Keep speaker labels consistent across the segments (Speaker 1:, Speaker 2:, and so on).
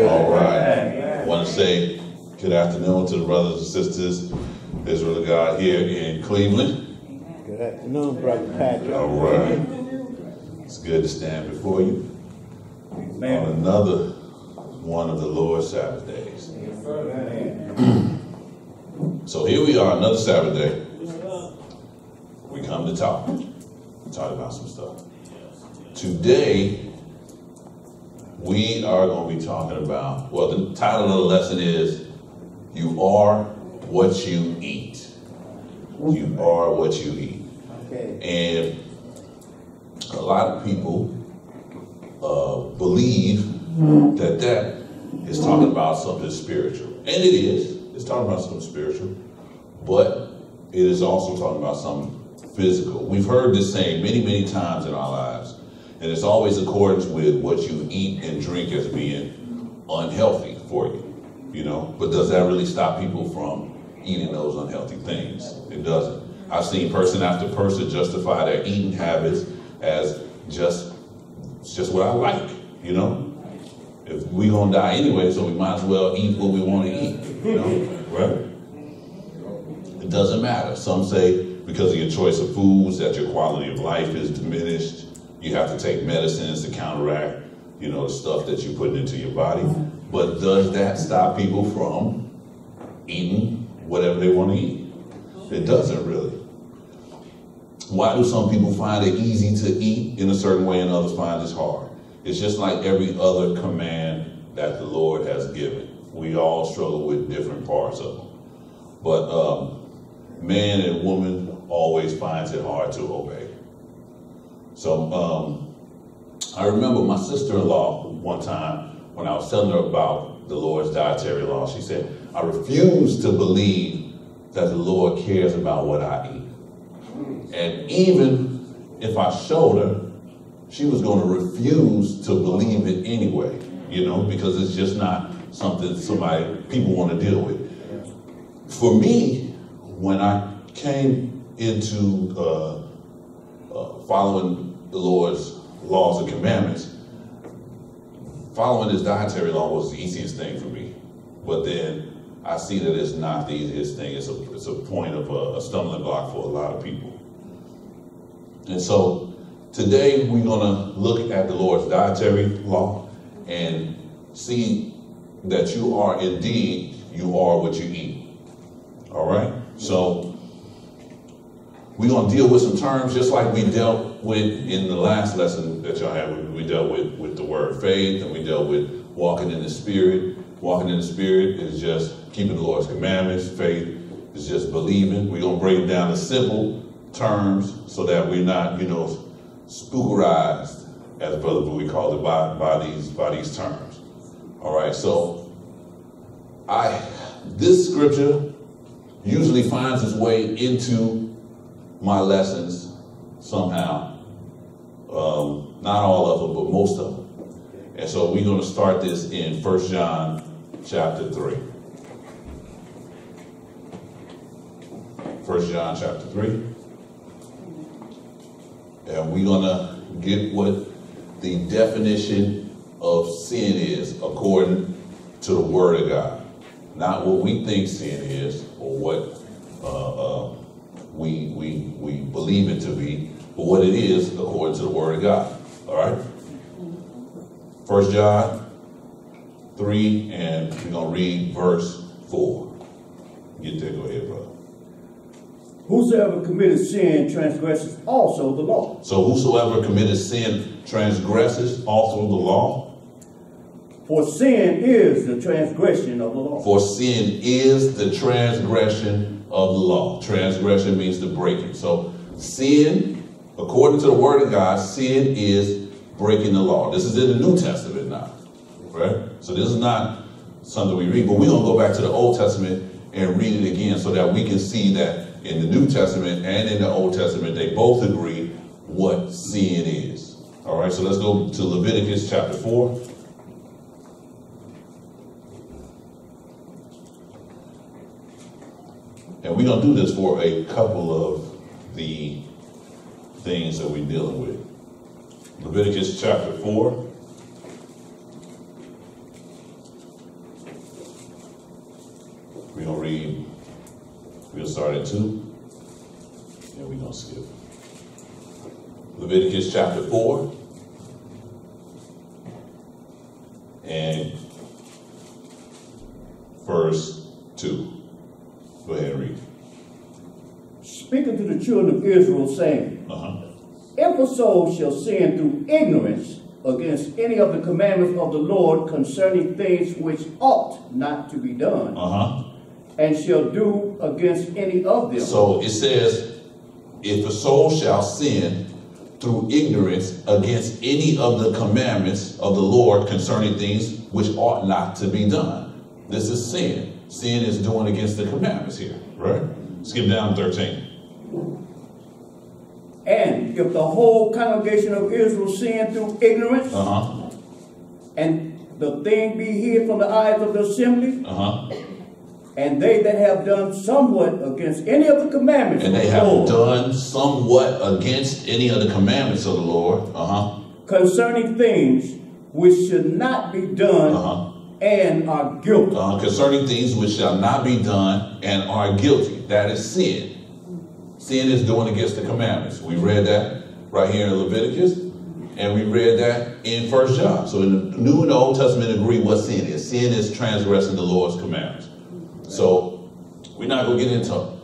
Speaker 1: All right. I want to say good afternoon to the brothers and sisters, Israel of God here in Cleveland.
Speaker 2: Good afternoon, Brother Patrick.
Speaker 1: All right. It's good to stand before you on another one of the Lord's Sabbath days. So here we are, another Sabbath day. We come to talk, we talk about some stuff. Today, we are going to be talking about, well, the title of the lesson is You Are What You Eat. You are what you eat.
Speaker 2: Okay.
Speaker 1: And a lot of people uh, believe that that is talking about something spiritual. And it is. It's talking about something spiritual. But it is also talking about something physical. We've heard this saying many, many times in our lives. And it's always accordance with what you eat and drink as being unhealthy for you. You know? But does that really stop people from eating those unhealthy things? It doesn't. I've seen person after person justify their eating habits as just it's just what I like, you know? If we gonna die anyway, so we might as well eat what we want to eat, you know, right? It doesn't matter. Some say because of your choice of foods that your quality of life is diminished. You have to take medicines to counteract, you know, the stuff that you're putting into your body. But does that stop people from eating whatever they want to eat? It doesn't really. Why do some people find it easy to eat in a certain way and others find it hard? It's just like every other command that the Lord has given. We all struggle with different parts of them. But um, man and woman always finds it hard to obey. So um, I remember my sister-in-law one time when I was telling her about the Lord's dietary law. She said, I refuse to believe that the Lord cares about what I eat. And even if I showed her, she was going to refuse to believe it anyway, you know, because it's just not something somebody people want to deal with. For me, when I came into uh, following the Lord's laws and commandments, following this dietary law was the easiest thing for me. But then I see that it's not the easiest thing. It's a, it's a point of a, a stumbling block for a lot of people. And so today we're going to look at the Lord's dietary law and see that you are indeed, you are what you eat. All right? So we're going to deal with some terms just like we dealt with in the last lesson that y'all had. We dealt with, with the word faith and we dealt with walking in the spirit. Walking in the spirit is just keeping the Lord's commandments. Faith is just believing. We're going to break down the simple terms so that we're not, you know, spookerized, as Brother Bowie called it, by, by these by these terms. All right, so I this scripture usually finds its way into my lessons somehow. Um, not all of them, but most of them. And so we're going to start this in First John chapter 3. First John chapter 3. And we're going to get what the definition of sin is according to the Word of God. Not what we think sin is or what uh, uh, we, we, we believe it to be, but what it is according to the Word of God. All right? First John 3, and we're going to read verse 4. Get there, go ahead, brother.
Speaker 3: Whosoever committed sin transgresses also the law.
Speaker 1: So whosoever committed sin transgresses also the law.
Speaker 3: For sin is the transgression of the law.
Speaker 1: For sin is the transgression of the law. Transgression means the breaking. So sin, according to the word of God, sin is breaking the law. This is in the New Testament now. Right? So this is not something we read, but we're gonna go back to the Old Testament and read it again so that we can see that in the New Testament and in the Old Testament, they both agree what sin is. All right, so let's go to Leviticus chapter 4. And we're going to do this for a couple of the things that we're dealing with. Leviticus chapter 4. We're going to read, We'll start at 2, and we're going to skip. Leviticus chapter 4. And verse
Speaker 3: Israel, saying,
Speaker 1: Uh-huh.
Speaker 3: If a soul shall sin through ignorance against any of the commandments of the Lord concerning things which ought not to be done,
Speaker 1: Uh-huh.
Speaker 3: and shall do against any of them,
Speaker 1: So it says, if a soul shall sin through ignorance against any of the commandments of the Lord concerning things which ought not to be done. This is sin. Sin is doing against the commandments here, right? Skip down to 13.
Speaker 3: And if the whole congregation of Israel sin through ignorance,
Speaker 1: Uh-huh.
Speaker 3: and the thing be hid from the eyes of the assembly,
Speaker 1: Uh-huh.
Speaker 3: and they that have done somewhat against any of the commandments
Speaker 1: And
Speaker 3: of
Speaker 1: they
Speaker 3: the
Speaker 1: have
Speaker 3: Lord,
Speaker 1: done somewhat against any of the commandments of the Lord. Uh-huh.
Speaker 3: concerning things which should not be done,
Speaker 1: Uh-huh.
Speaker 3: and are guilty.
Speaker 1: uh, concerning things which shall not be done and are guilty. That is sin. Sin is doing against the commandments. We read that right here in Leviticus, and we read that in First John. So in the New and the Old Testament agree what sin is. Sin is transgressing the Lord's commandments. So we're not gonna get into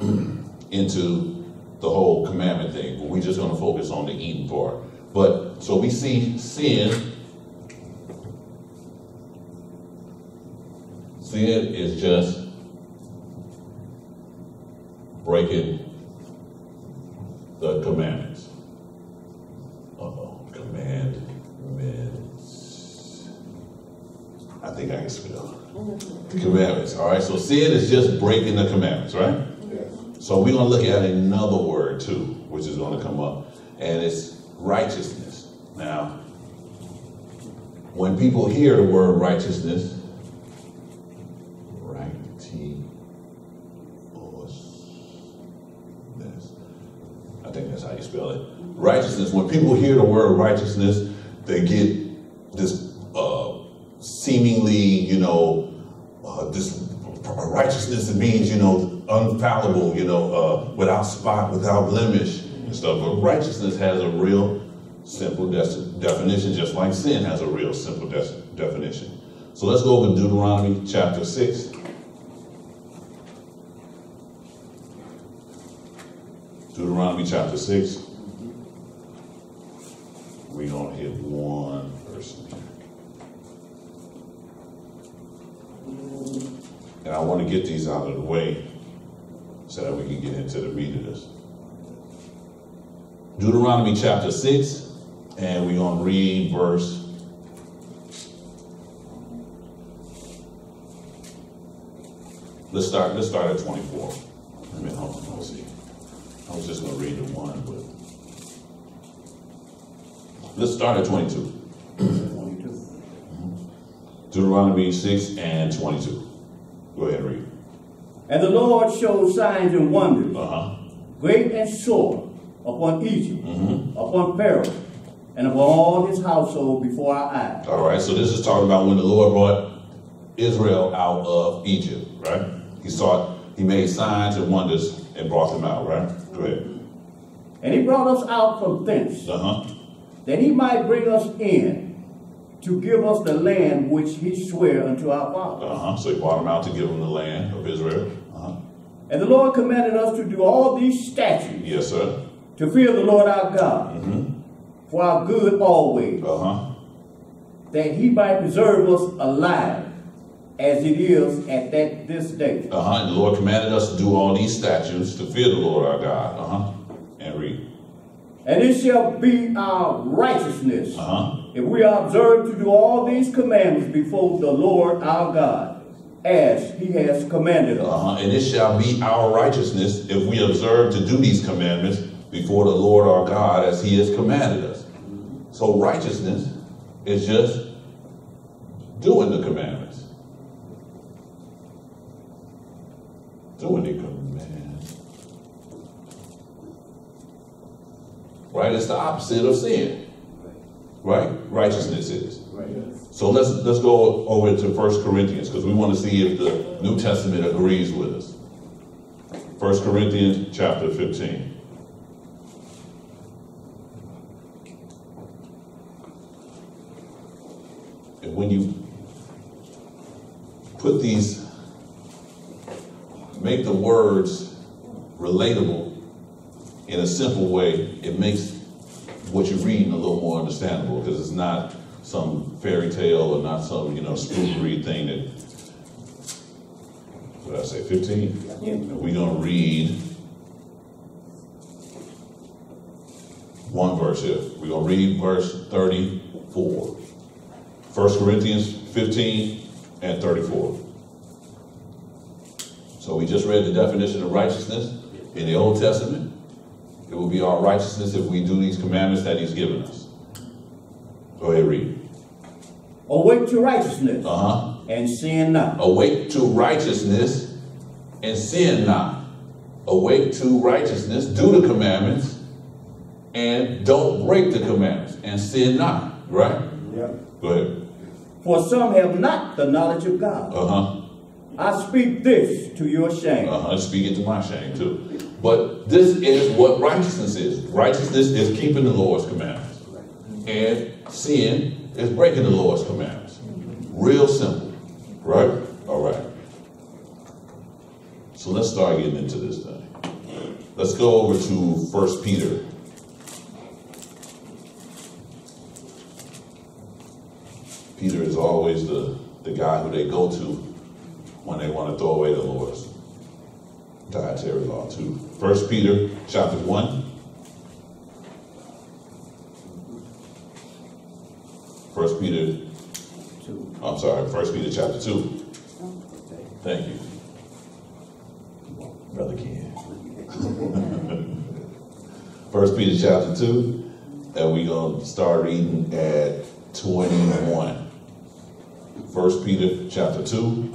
Speaker 1: into the whole commandment thing, but we're just gonna focus on the eating part. But so we see sin Sin is just breaking the commandments. Uh-oh, commandments. I think I can spell. The commandments, all right? So sin is just breaking the commandments, right? So we're gonna look at another word too, which is gonna come up, and it's righteousness. Now, when people hear the word righteousness, righteousness, think that's how you spell it. Righteousness. When people hear the word righteousness, they get this uh, seemingly, you know, uh, this righteousness that means, you know, unfallible, you know, uh, without spot, without blemish and stuff. But righteousness has a real simple de- definition, just like sin has a real simple de- definition. So let's go over Deuteronomy chapter 6. Deuteronomy chapter 6. we don't hit one person here. And I want to get these out of the way so that we can get into the meat of this. Deuteronomy chapter 6, and we're going to read verse Let's start. Let's start at 24. I mean, hold on. Let's see. I was just going to read the one, but let's start at 22. Deuteronomy 6 and 22. Go ahead and read.
Speaker 3: And the Lord showed signs and wonders,
Speaker 1: Uh huh.
Speaker 3: great and sore, upon Egypt,
Speaker 1: Mm-hmm.
Speaker 3: upon Pharaoh, and upon all his household before our eyes.
Speaker 1: All right. So this is talking about when the Lord brought Israel out of Egypt, right? He saw, he made signs and wonders and brought them out, right?
Speaker 3: And he brought us out from thence,
Speaker 1: Uh huh.
Speaker 3: that he might bring us in to give us the land which he sware unto our fathers.
Speaker 1: Uh huh. So he brought them out to give them the land of Israel. Uh huh.
Speaker 3: And the Lord commanded us to do all these statutes,
Speaker 1: Yes, sir.
Speaker 3: to fear the Lord our God, for our good always,
Speaker 1: Uh huh.
Speaker 3: that he might preserve us alive, as it is at that this day.
Speaker 1: Uh huh. The Lord commanded us to do all these statutes to fear the Lord our God. Uh huh. And read.
Speaker 3: And it shall be our righteousness,
Speaker 1: Uh huh.
Speaker 3: if we are observed to do all these commandments before the Lord our God, as he has commanded us.
Speaker 1: Uh-huh. And it shall be our righteousness if we observe to do these commandments before the Lord our God as he has commanded us. So righteousness is just doing the commandments. Doing the commandments. Right? It's the opposite of sin. Right? Righteousness is. So let's let's go over to First Corinthians because we want to see if the New Testament agrees with us. First Corinthians chapter 15. And when you put these, make the words relatable in a simple way, it makes what you're reading a little more understandable because it's not some fairy tale or not some, you know, spookery thing that, what did I say, 15? We're going to read one verse here. We're going to read verse 34. 1 Corinthians 15 and 34. So we just read the definition of righteousness in the Old Testament. It will be our righteousness if we do these commandments that he's given us. Go ahead, read.
Speaker 3: Awake to righteousness
Speaker 1: Uh-huh.
Speaker 3: and sin not.
Speaker 1: Awake to righteousness and sin not. Awake to righteousness, do the commandments, and don't break the commandments, and sin not. Right? Yeah. Go ahead.
Speaker 3: For some have not the knowledge of God.
Speaker 1: Uh-huh.
Speaker 3: I speak this to your shame.
Speaker 1: Uh-huh. I speak it to my shame too. But this is what righteousness is. Righteousness is keeping the Lord's commandments. And sin is breaking the Lord's commandments. Real simple. Right? All right. So let's start getting into this thing. Let's go over to First Peter. Peter is always the, the guy who they go to when they want to throw away the Lord's dietary law too. First Peter chapter one. First Peter,
Speaker 3: Two.
Speaker 1: I'm sorry, First Peter chapter two. Thank you. Brother Ken. First Peter chapter two, and we're gonna start reading at 21. First Peter chapter two,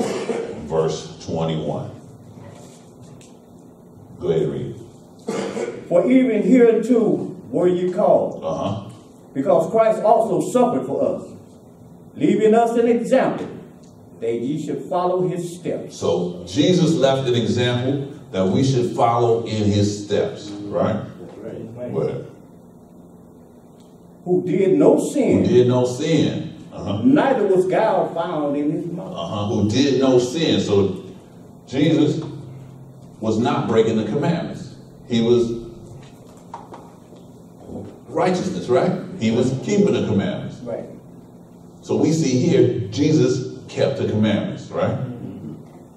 Speaker 1: verse 21. Go ahead and read.
Speaker 3: For even hereunto were you called,
Speaker 1: Uh-huh.
Speaker 3: because Christ also suffered for us, leaving us an example that ye should follow his steps.
Speaker 1: So Jesus left an example that we should follow in his steps, right? Go ahead.
Speaker 3: Who did no sin.
Speaker 1: Who did no sin. Uh-huh.
Speaker 3: neither was guile found in his mouth.
Speaker 1: Uh-huh. Who did no sin. So Jesus was not breaking the commandments. He was righteousness, right? He was keeping the commandments.
Speaker 3: Right.
Speaker 1: So we see here, Jesus kept the commandments, right?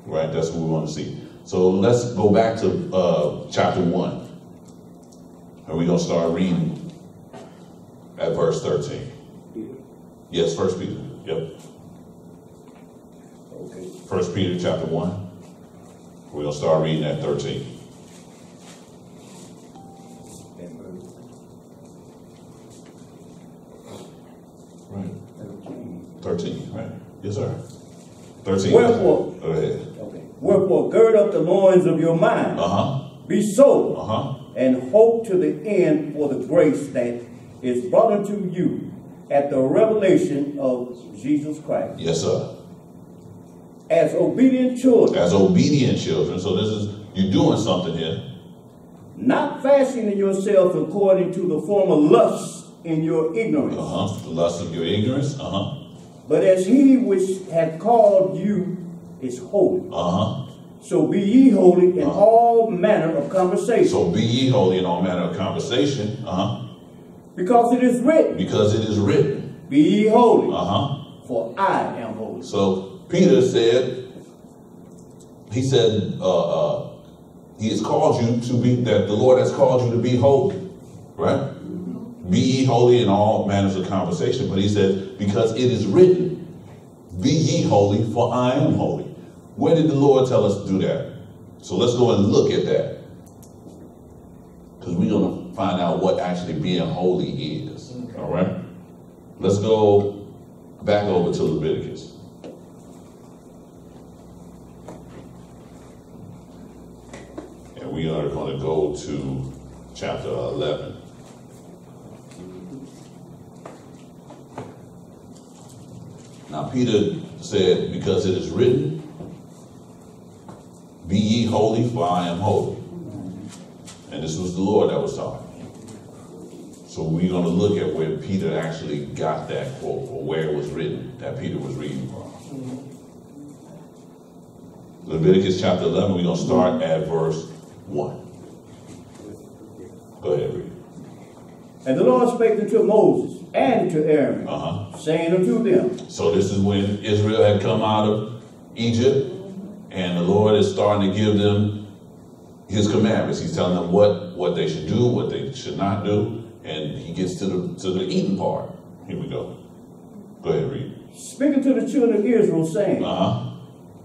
Speaker 1: Right, that's what we want to see. So let's go back to uh, chapter 1. And we're going to start reading at verse 13. Yes, First Peter. Yep.
Speaker 3: Okay.
Speaker 1: First Peter chapter 1. We'll start reading at 13. Right. 13, right? Yes, sir. 13.
Speaker 3: Wherefore,
Speaker 1: Go ahead.
Speaker 3: okay. Wherefore, gird up the loins of your mind,
Speaker 1: Uh-huh.
Speaker 3: be sober,
Speaker 1: Uh-huh.
Speaker 3: and hope to the end for the grace that is brought unto you at the revelation of Jesus Christ.
Speaker 1: Yes, sir.
Speaker 3: As obedient children,
Speaker 1: As obedient children. So this is you're doing something here.
Speaker 3: not fashioning yourself according to the former lusts in your ignorance,
Speaker 1: Uh-huh. The lust of your ignorance. Uh-huh.
Speaker 3: but as he which hath called you is holy.
Speaker 1: Uh-huh.
Speaker 3: So be ye holy in all manner of conversation,
Speaker 1: So be ye holy in all manner of conversation. Uh-huh.
Speaker 3: Because it is written,
Speaker 1: Because it is written.
Speaker 3: Be ye holy,
Speaker 1: Uh-huh.
Speaker 3: for I am holy.
Speaker 1: So Peter said, he said, uh, uh, he has called you to be, that the Lord has called you to be holy, right? Be ye holy in all manners of conversation. But he said, because it is written, be ye holy, for I am holy. Where did the Lord tell us to do that? So let's go and look at that. Because we're going to find out what actually being holy is. All right? Let's go back over to Leviticus. And we are going to go to chapter 11. Now, Peter said, because it is written, be ye holy, for I am holy. And this was the Lord that was talking. So we're going to look at where Peter actually got that quote, or where it was written that Peter was reading from. Leviticus chapter 11, we're going to start at verse 1. Go ahead, read.
Speaker 3: And the Lord spake unto Moses and to Aaron,
Speaker 1: Uh-huh.
Speaker 3: saying unto them,
Speaker 1: So this is when Israel had come out of Egypt, and the Lord is starting to give them his commandments. He's telling them what, what they should do, what they should not do, and he gets to the to the eating part. Here we go. Go ahead, read.
Speaker 3: speaking to the children of Israel, saying,
Speaker 1: Uh-huh.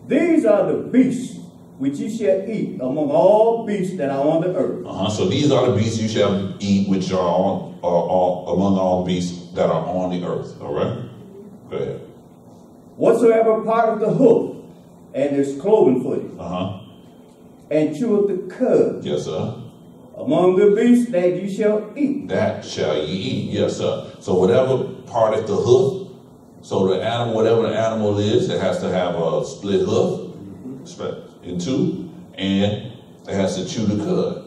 Speaker 3: These are the beasts which ye shall eat among all beasts that are on the earth.
Speaker 1: Uh-huh. So these are the beasts you shall eat, which are all, are all among all beasts that are on the earth. All right? Go ahead.
Speaker 3: Whatsoever part of the hoof and is cloven footed,
Speaker 1: Uh-huh.
Speaker 3: And cheweth the cud
Speaker 1: Yes, sir.
Speaker 3: among the beasts that you shall eat.
Speaker 1: that shall ye eat. Yes, sir. So whatever part of the hoof, so the animal, whatever the animal is, it has to have a split hoof, split in two, and it has to chew the cud.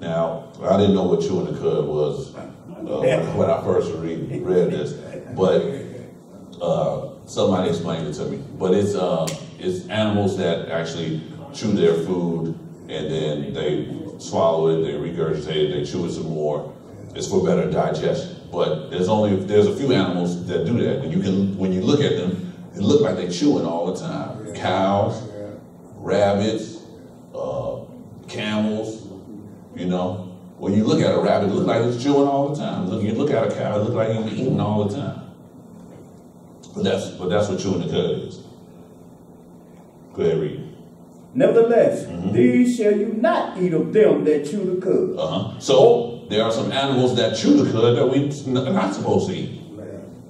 Speaker 1: Now, I didn't know what chewing the cud was uh, when I first read, read this, but uh, somebody explained it to me. But it's uh, it's animals that actually chew their food and then they swallow it, they regurgitate it, they chew it some more. It's for better digestion. But there's only there's a few animals that do that, and you can when you look at them, it look like they're chewing all the time. Cows, rabbits, uh, camels. You know, when you look at a rabbit, it look like it's chewing all the time. Look, you look at a cow, it look like it's eating all the time. But that's but that's what chewing the cud is. Go ahead, read.
Speaker 3: Nevertheless, these shall you not eat of them that chew the cud.
Speaker 1: Uh-huh. So there are some animals that chew the cud that we're not supposed to eat.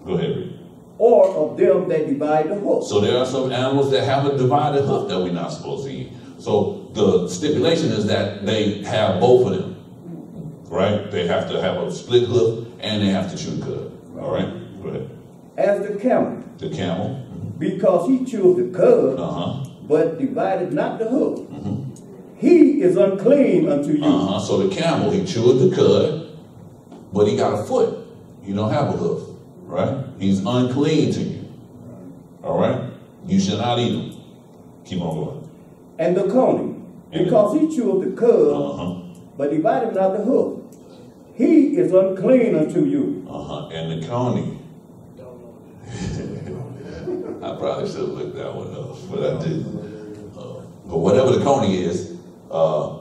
Speaker 1: Go ahead, read.
Speaker 3: or of them that divide the hoof.
Speaker 1: So there are some animals that have a divided hoof that we're not supposed to eat. So the stipulation is that they have both of them, right? They have to have a split hoof and they have to chew the cud. All right, go ahead.
Speaker 3: As the camel,
Speaker 1: The camel.
Speaker 3: because he cheweth the cud,
Speaker 1: Uh huh.
Speaker 3: But divided not the hoof. He is unclean unto you.
Speaker 1: Uh huh. So the camel, he chewed the cud, but he got a foot. He don't have a hoof, right? He's unclean to you. All right. You should not eat him. Keep on going.
Speaker 3: And the coney, because he chewed the cud,
Speaker 1: Uh huh.
Speaker 3: but divided not the hoof. He is unclean unto you.
Speaker 1: Uh huh. And the coney. I probably should have looked that one up, but I didn't. Uh, but whatever the coney is, uh,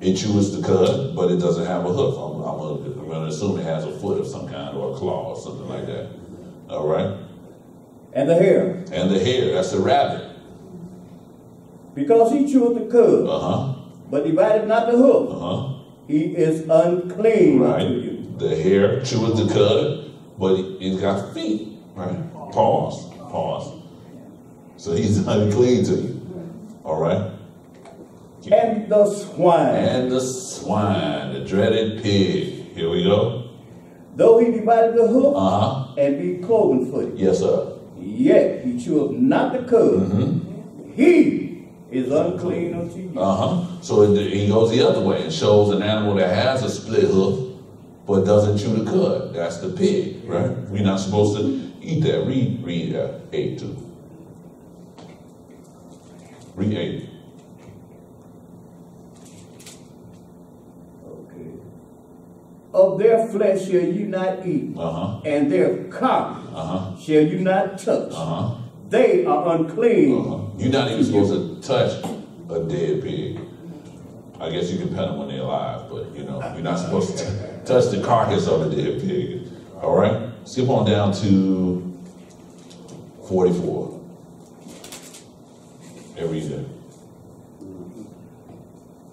Speaker 1: it chews the cud, but it doesn't have a hoof. I'm, I'm, gonna, I'm gonna assume it has a foot of some kind or a claw or something like that. All right.
Speaker 3: And the hare,
Speaker 1: And the hare, that's the rabbit.
Speaker 3: because he cheweth the cud,
Speaker 1: Uh huh.
Speaker 3: but divided not the hoof.
Speaker 1: Uh huh.
Speaker 3: He is unclean
Speaker 1: Right. The hare chews the cud, but he's got feet. Right. Pause. Pause. So he's unclean to you. All right.
Speaker 3: And the swine,
Speaker 1: And the swine, the dreaded pig. Here we go.
Speaker 3: though he divided the hoof
Speaker 1: Uh huh.
Speaker 3: and be cloven footed,
Speaker 1: Yes, sir.
Speaker 3: yet he cheweth not the cud.
Speaker 1: Mm-hmm.
Speaker 3: He is unclean unto you.
Speaker 1: Uh huh. So it, he goes the other way and shows an animal that has a split hoof, but doesn't chew the cud. That's the pig, right? We're not supposed to eat that. Read, read uh, eight too. Read eight.
Speaker 3: Okay. Of their flesh shall you not eat,
Speaker 1: Uh huh.
Speaker 3: and their carcass
Speaker 1: Uh huh.
Speaker 3: shall you not touch.
Speaker 1: Uh huh.
Speaker 3: They are unclean.
Speaker 1: Uh-huh. You're not even supposed to touch a dead pig. I guess you can pet them when they're alive, but you know, you're not supposed to touch the carcass of a dead pig. All right? Skip on down to 44. Every day.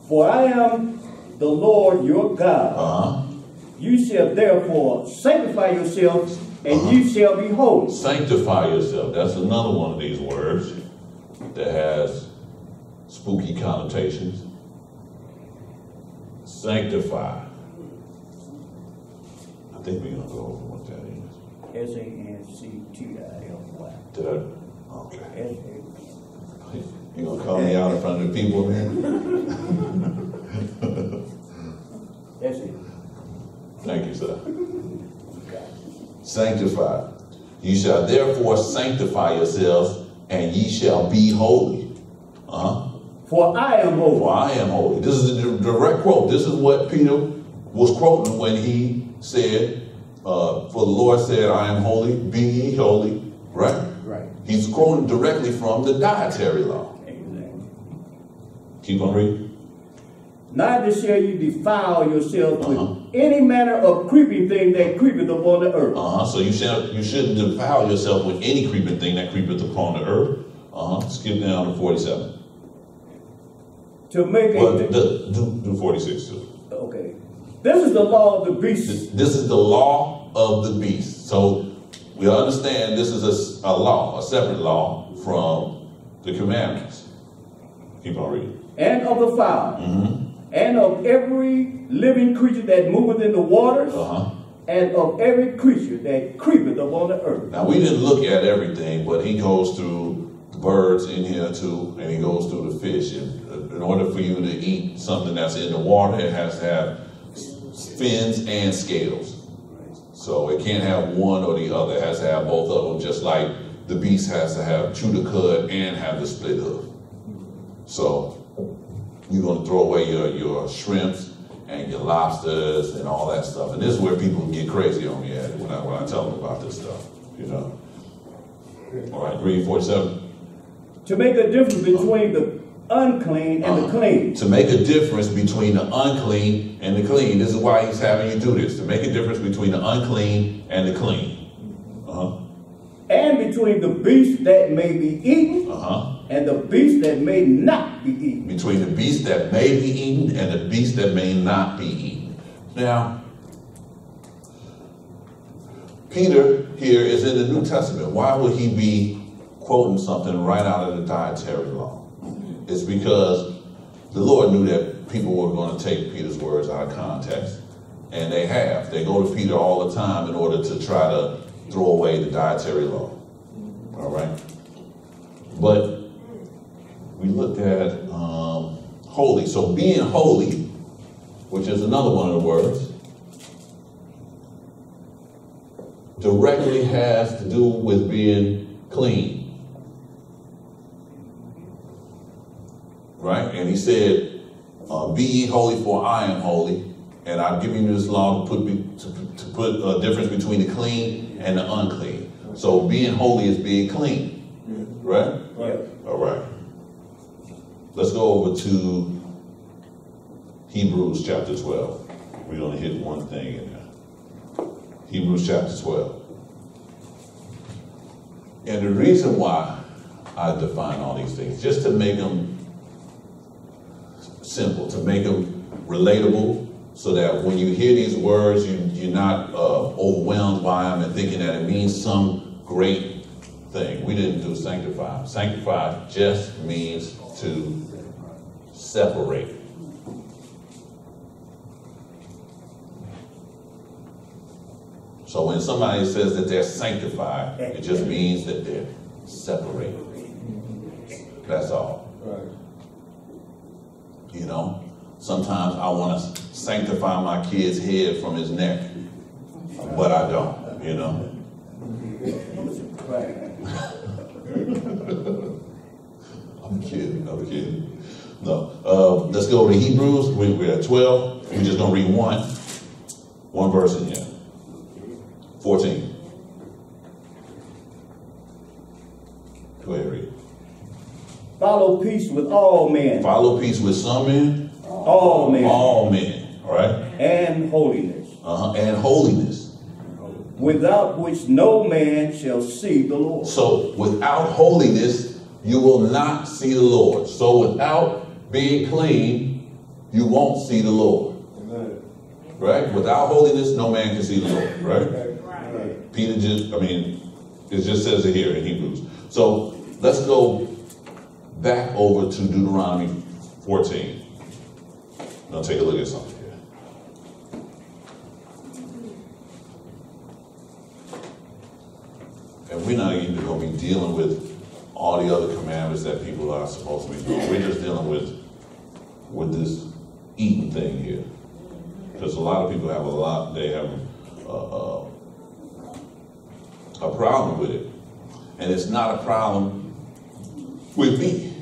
Speaker 3: For I am the Lord your God.
Speaker 1: Uh huh.
Speaker 3: You shall therefore sanctify yourselves, and you shall be holy.
Speaker 1: Sanctify yourself. That's another one of these words that has spooky connotations. Sanctify. I think we're gonna go over what that is.
Speaker 3: S A N C T I F Y.
Speaker 1: Did I? Okay.
Speaker 3: S A.
Speaker 1: You gonna call me out in front of the people, man?
Speaker 3: That's it.
Speaker 1: Thank you, sir. Sanctify. You shall therefore sanctify yourselves, and ye shall be holy. Uh-huh.
Speaker 3: For I am holy.
Speaker 1: For I am holy. This is a direct quote. This is what Peter was quoting when he said, uh, For the Lord said, I am holy, be ye holy. Right?
Speaker 3: Right.
Speaker 1: He's quoting directly from the dietary law.
Speaker 3: Exactly.
Speaker 1: Keep on reading.
Speaker 3: Neither shall you defile yourself
Speaker 1: Uh-huh.
Speaker 3: with any manner of creeping thing that creepeth upon the earth.
Speaker 1: Uh-huh. So you shall you shouldn't defile yourself with any creeping thing that creepeth upon the earth. Uh-huh. Skip down to 47.
Speaker 3: To make a.
Speaker 1: Well, do, do, do 46 too.
Speaker 3: okay. This is the law of the beast.
Speaker 1: This, is the law of the beast. So we understand this is a law, a separate law from the commandments. Keep on reading.
Speaker 3: and of the fowl,
Speaker 1: Mm-hmm.
Speaker 3: and of every living creature that moveth in the waters,
Speaker 1: Uh-huh.
Speaker 3: and of every creature that creepeth upon the earth.
Speaker 1: Now we didn't look at everything, but he goes through the birds in here too, and he goes through the fish. And uh, in order for you to eat something that's in the water, it has to have fins and scales. So it can't have one or the other. It has to have both of them, just like the beast has to have chew the cud and have the split hoof. So you're gonna throw away your, your shrimps and your lobsters and all that stuff. And this is where people get crazy on me at when I, when I tell them about this stuff, you know? All right, read 47.
Speaker 3: To make a difference between the unclean and the clean.
Speaker 1: To make a difference between the unclean and the clean. This is why he's having you do this, to make a difference between the unclean and the clean. Uh-huh,
Speaker 3: and between the beast that may be eaten
Speaker 1: uh-huh.
Speaker 3: and the beast that may not be eaten.
Speaker 1: Between the beast that may be eaten and the beast that may not be eaten. Now, Peter here is in the New Testament. Why would he be quoting something right out of the dietary law? It's because the Lord knew that people were going to take Peter's words out of context, and they have. They go to Peter all the time in order to try to throw away the dietary law. All right? But we looked at um, holy. So being holy, which is another one of the words, directly has to do with being clean. Right? And he said, uh, Be ye holy, for I am holy. And I've given you this law to put, be, to, to put a difference between the clean and the unclean. So being holy is being clean. Right?
Speaker 3: Yeah.
Speaker 1: All right. Let's go over to Hebrews chapter 12. We're going to hit one thing in there. Hebrews chapter 12. And the reason why I define all these things, just to make them simple, to make them relatable, so that when you hear these words, you, you're not uh, overwhelmed by them and thinking that it means some great thing. We didn't do sanctify. Sanctify just means to separate. So when somebody says that they're sanctified, it just means that they're separated. That's all.
Speaker 2: Right.
Speaker 1: You know, sometimes I want to sanctify my kid's head from his neck, but I don't, you know. I'm kidding, I'm kidding. No, uh, let's go to Hebrews. We, we're at 12. We're just going to read one, one verse in here. 14. Go ahead, read.
Speaker 3: Follow peace with all men,
Speaker 1: Follow peace with some men,
Speaker 3: all men,
Speaker 1: all men, all right?
Speaker 3: and holiness,
Speaker 1: Uh-huh, and holiness.
Speaker 3: without which no man shall see the Lord.
Speaker 1: So without holiness, you will not see the Lord. So without being clean, you won't see the Lord.
Speaker 2: Amen.
Speaker 1: Right? Without holiness, no man can see the Lord. Right?
Speaker 2: Right.
Speaker 1: Peter just, I mean, it just says it here in Hebrews. So let's go back over to Deuteronomy 14. Now take a look at something here. And we're not even gonna be dealing with all the other commandments that people are supposed to be doing. We're just dealing with, with this eating thing here. Because a lot of people have a lot, they have, uh, uh, a problem with it. And it's not a problem with me,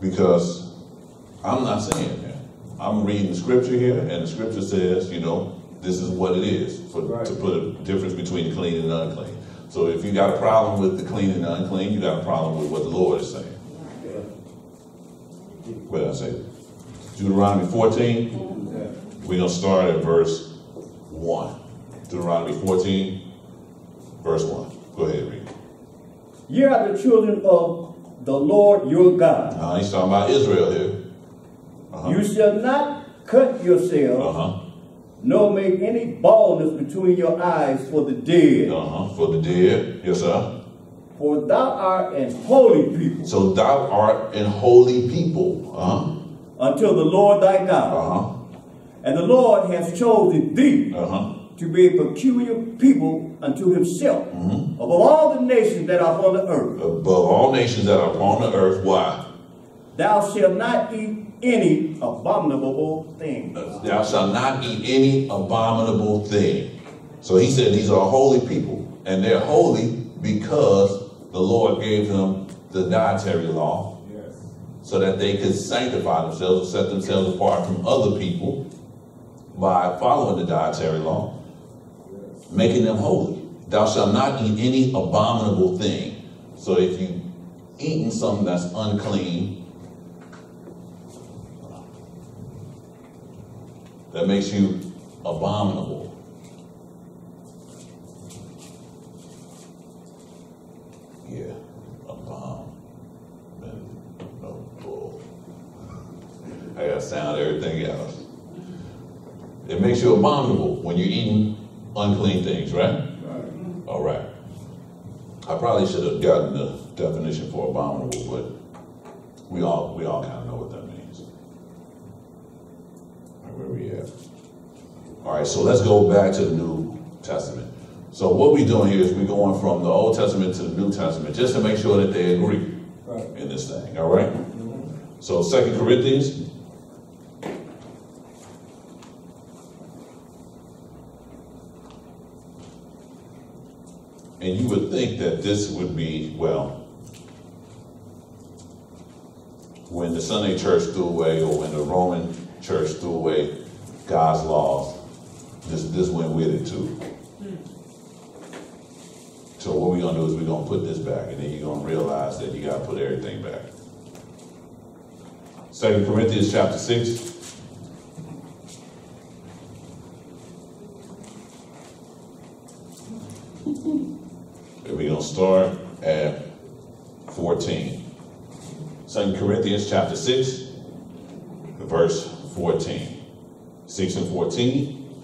Speaker 1: because I'm not saying that. I'm reading the scripture here, and the scripture says, you know, this is what it is, for, to put a difference between clean and unclean. So if you got a problem with the clean and the unclean, you got a problem with what the Lord is saying. What did I say? Deuteronomy 14, we're gonna start at verse 1. Deuteronomy 14, verse 1. Go ahead, read.
Speaker 3: Ye are the children of the Lord your God.
Speaker 1: Now, he's talking about Israel here. Uh-huh.
Speaker 3: You shall not cut yourself,
Speaker 1: Uh-huh.
Speaker 3: nor make any baldness between your eyes for the dead.
Speaker 1: Uh-huh. For the dead. Yes, sir.
Speaker 3: For thou art an holy people
Speaker 1: So thou art an holy people. Uh-huh.
Speaker 3: unto the Lord thy God.
Speaker 1: Uh-huh.
Speaker 3: And the Lord has chosen thee
Speaker 1: Uh-huh.
Speaker 3: to be a peculiar people unto himself
Speaker 1: Mm-hmm.
Speaker 3: above all the nations that are upon the earth.
Speaker 1: Above all nations that are upon the earth, why?
Speaker 3: Thou shalt not eat any abominable thing.
Speaker 1: Thou shalt not eat any abominable thing. So he said these are holy people, and they're holy because the Lord gave them the dietary law so that they could sanctify themselves and set themselves apart from other people by following the dietary law, making them holy. Thou shalt not eat any abominable thing. So if you eating something that's unclean, that makes you abominable. Yeah, abominable. I gotta sound everything else. It makes you abominable when you're eating unclean things, right? All right. I probably should have gotten the definition for abominable, but we all we all kind of know what that means. All right, Where we at? All right, so let's go back to the New Testament. So what we're doing here is we're going from the Old Testament to the New Testament just to make sure that they agree in this thing. All right. Mm-hmm. So Second Corinthians. And you would think that this would be, well, when the Sunday church threw away, or when the Roman church threw away God's laws, this, this went with it too. Hmm. So what we're gonna do is we're gonna put this back, and then you're gonna realize that you gotta put everything back. Second Corinthians chapter six. And we're gonna start at fourteen. Chapter six, verse fourteen. Six and fourteen.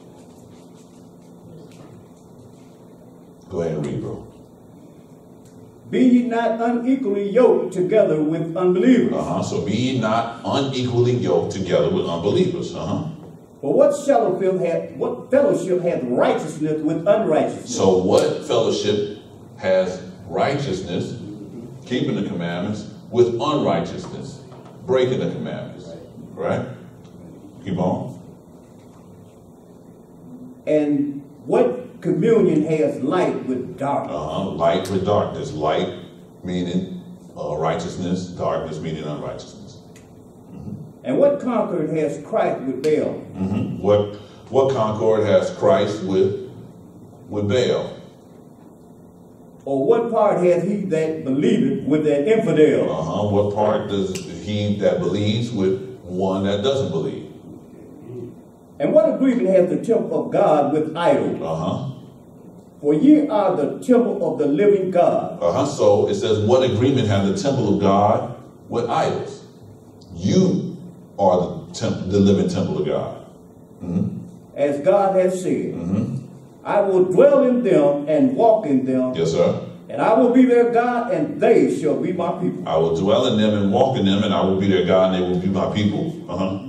Speaker 1: Go ahead and read, bro.
Speaker 3: Be ye not unequally yoked together with unbelievers.
Speaker 1: Uh-huh. So be ye not unequally yoked together with unbelievers. Uh-huh.
Speaker 3: For what fellowship hath what fellowship hath righteousness with unrighteousness?
Speaker 1: So what fellowship has righteousness, keeping the commandments, with unrighteousness, breaking the commandments? Right? Keep on.
Speaker 3: And what communion has light with darkness?
Speaker 1: Uh-huh. Light with darkness. Light meaning uh, righteousness, darkness meaning unrighteousness.
Speaker 3: And what concord has Christ with Baal?
Speaker 1: Mm-hmm. What what concord has Christ with with Baal?
Speaker 3: Or what part has he that believeth with that infidel?
Speaker 1: Uh-huh. What part does he that believes with one that doesn't believe?
Speaker 3: And what agreement hath the temple of God with idols?
Speaker 1: Uh-huh.
Speaker 3: For ye are the temple of the living God.
Speaker 1: Uh-huh. So it says, what agreement have the temple of God with idols? You are the temp- the living temple of God.
Speaker 3: As God has said, I will dwell in them and walk in them,
Speaker 1: Yes, sir.
Speaker 3: And I will be their God, and they shall be my people.
Speaker 1: I will dwell in them and walk in them, and I will be their God, and they will be my people. Uh-huh.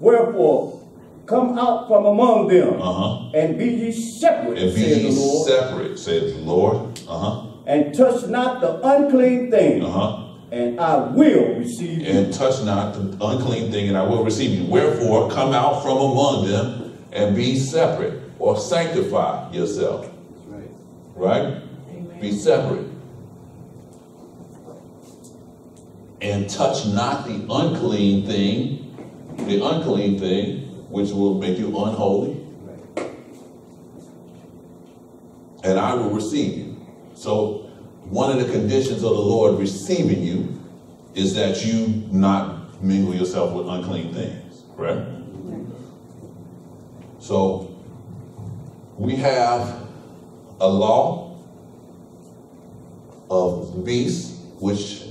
Speaker 3: Wherefore, come out from among them,
Speaker 1: Uh-huh.
Speaker 3: and be ye separate,
Speaker 1: And be ye
Speaker 3: the Lord,
Speaker 1: separate, saith the Lord. Uh-huh.
Speaker 3: and touch not the unclean thing,
Speaker 1: Uh-huh.
Speaker 3: and I will receive you.
Speaker 1: And touch not the unclean thing, and I will receive you. Wherefore, come out from among them and be separate, or sanctify yourself. Right? Be separate. And touch not the unclean thing, the unclean thing, which will make you unholy. And I will receive you. So, one of the conditions of the Lord receiving you is that you not mingle yourself with unclean things, correct? So, we have a law of beasts which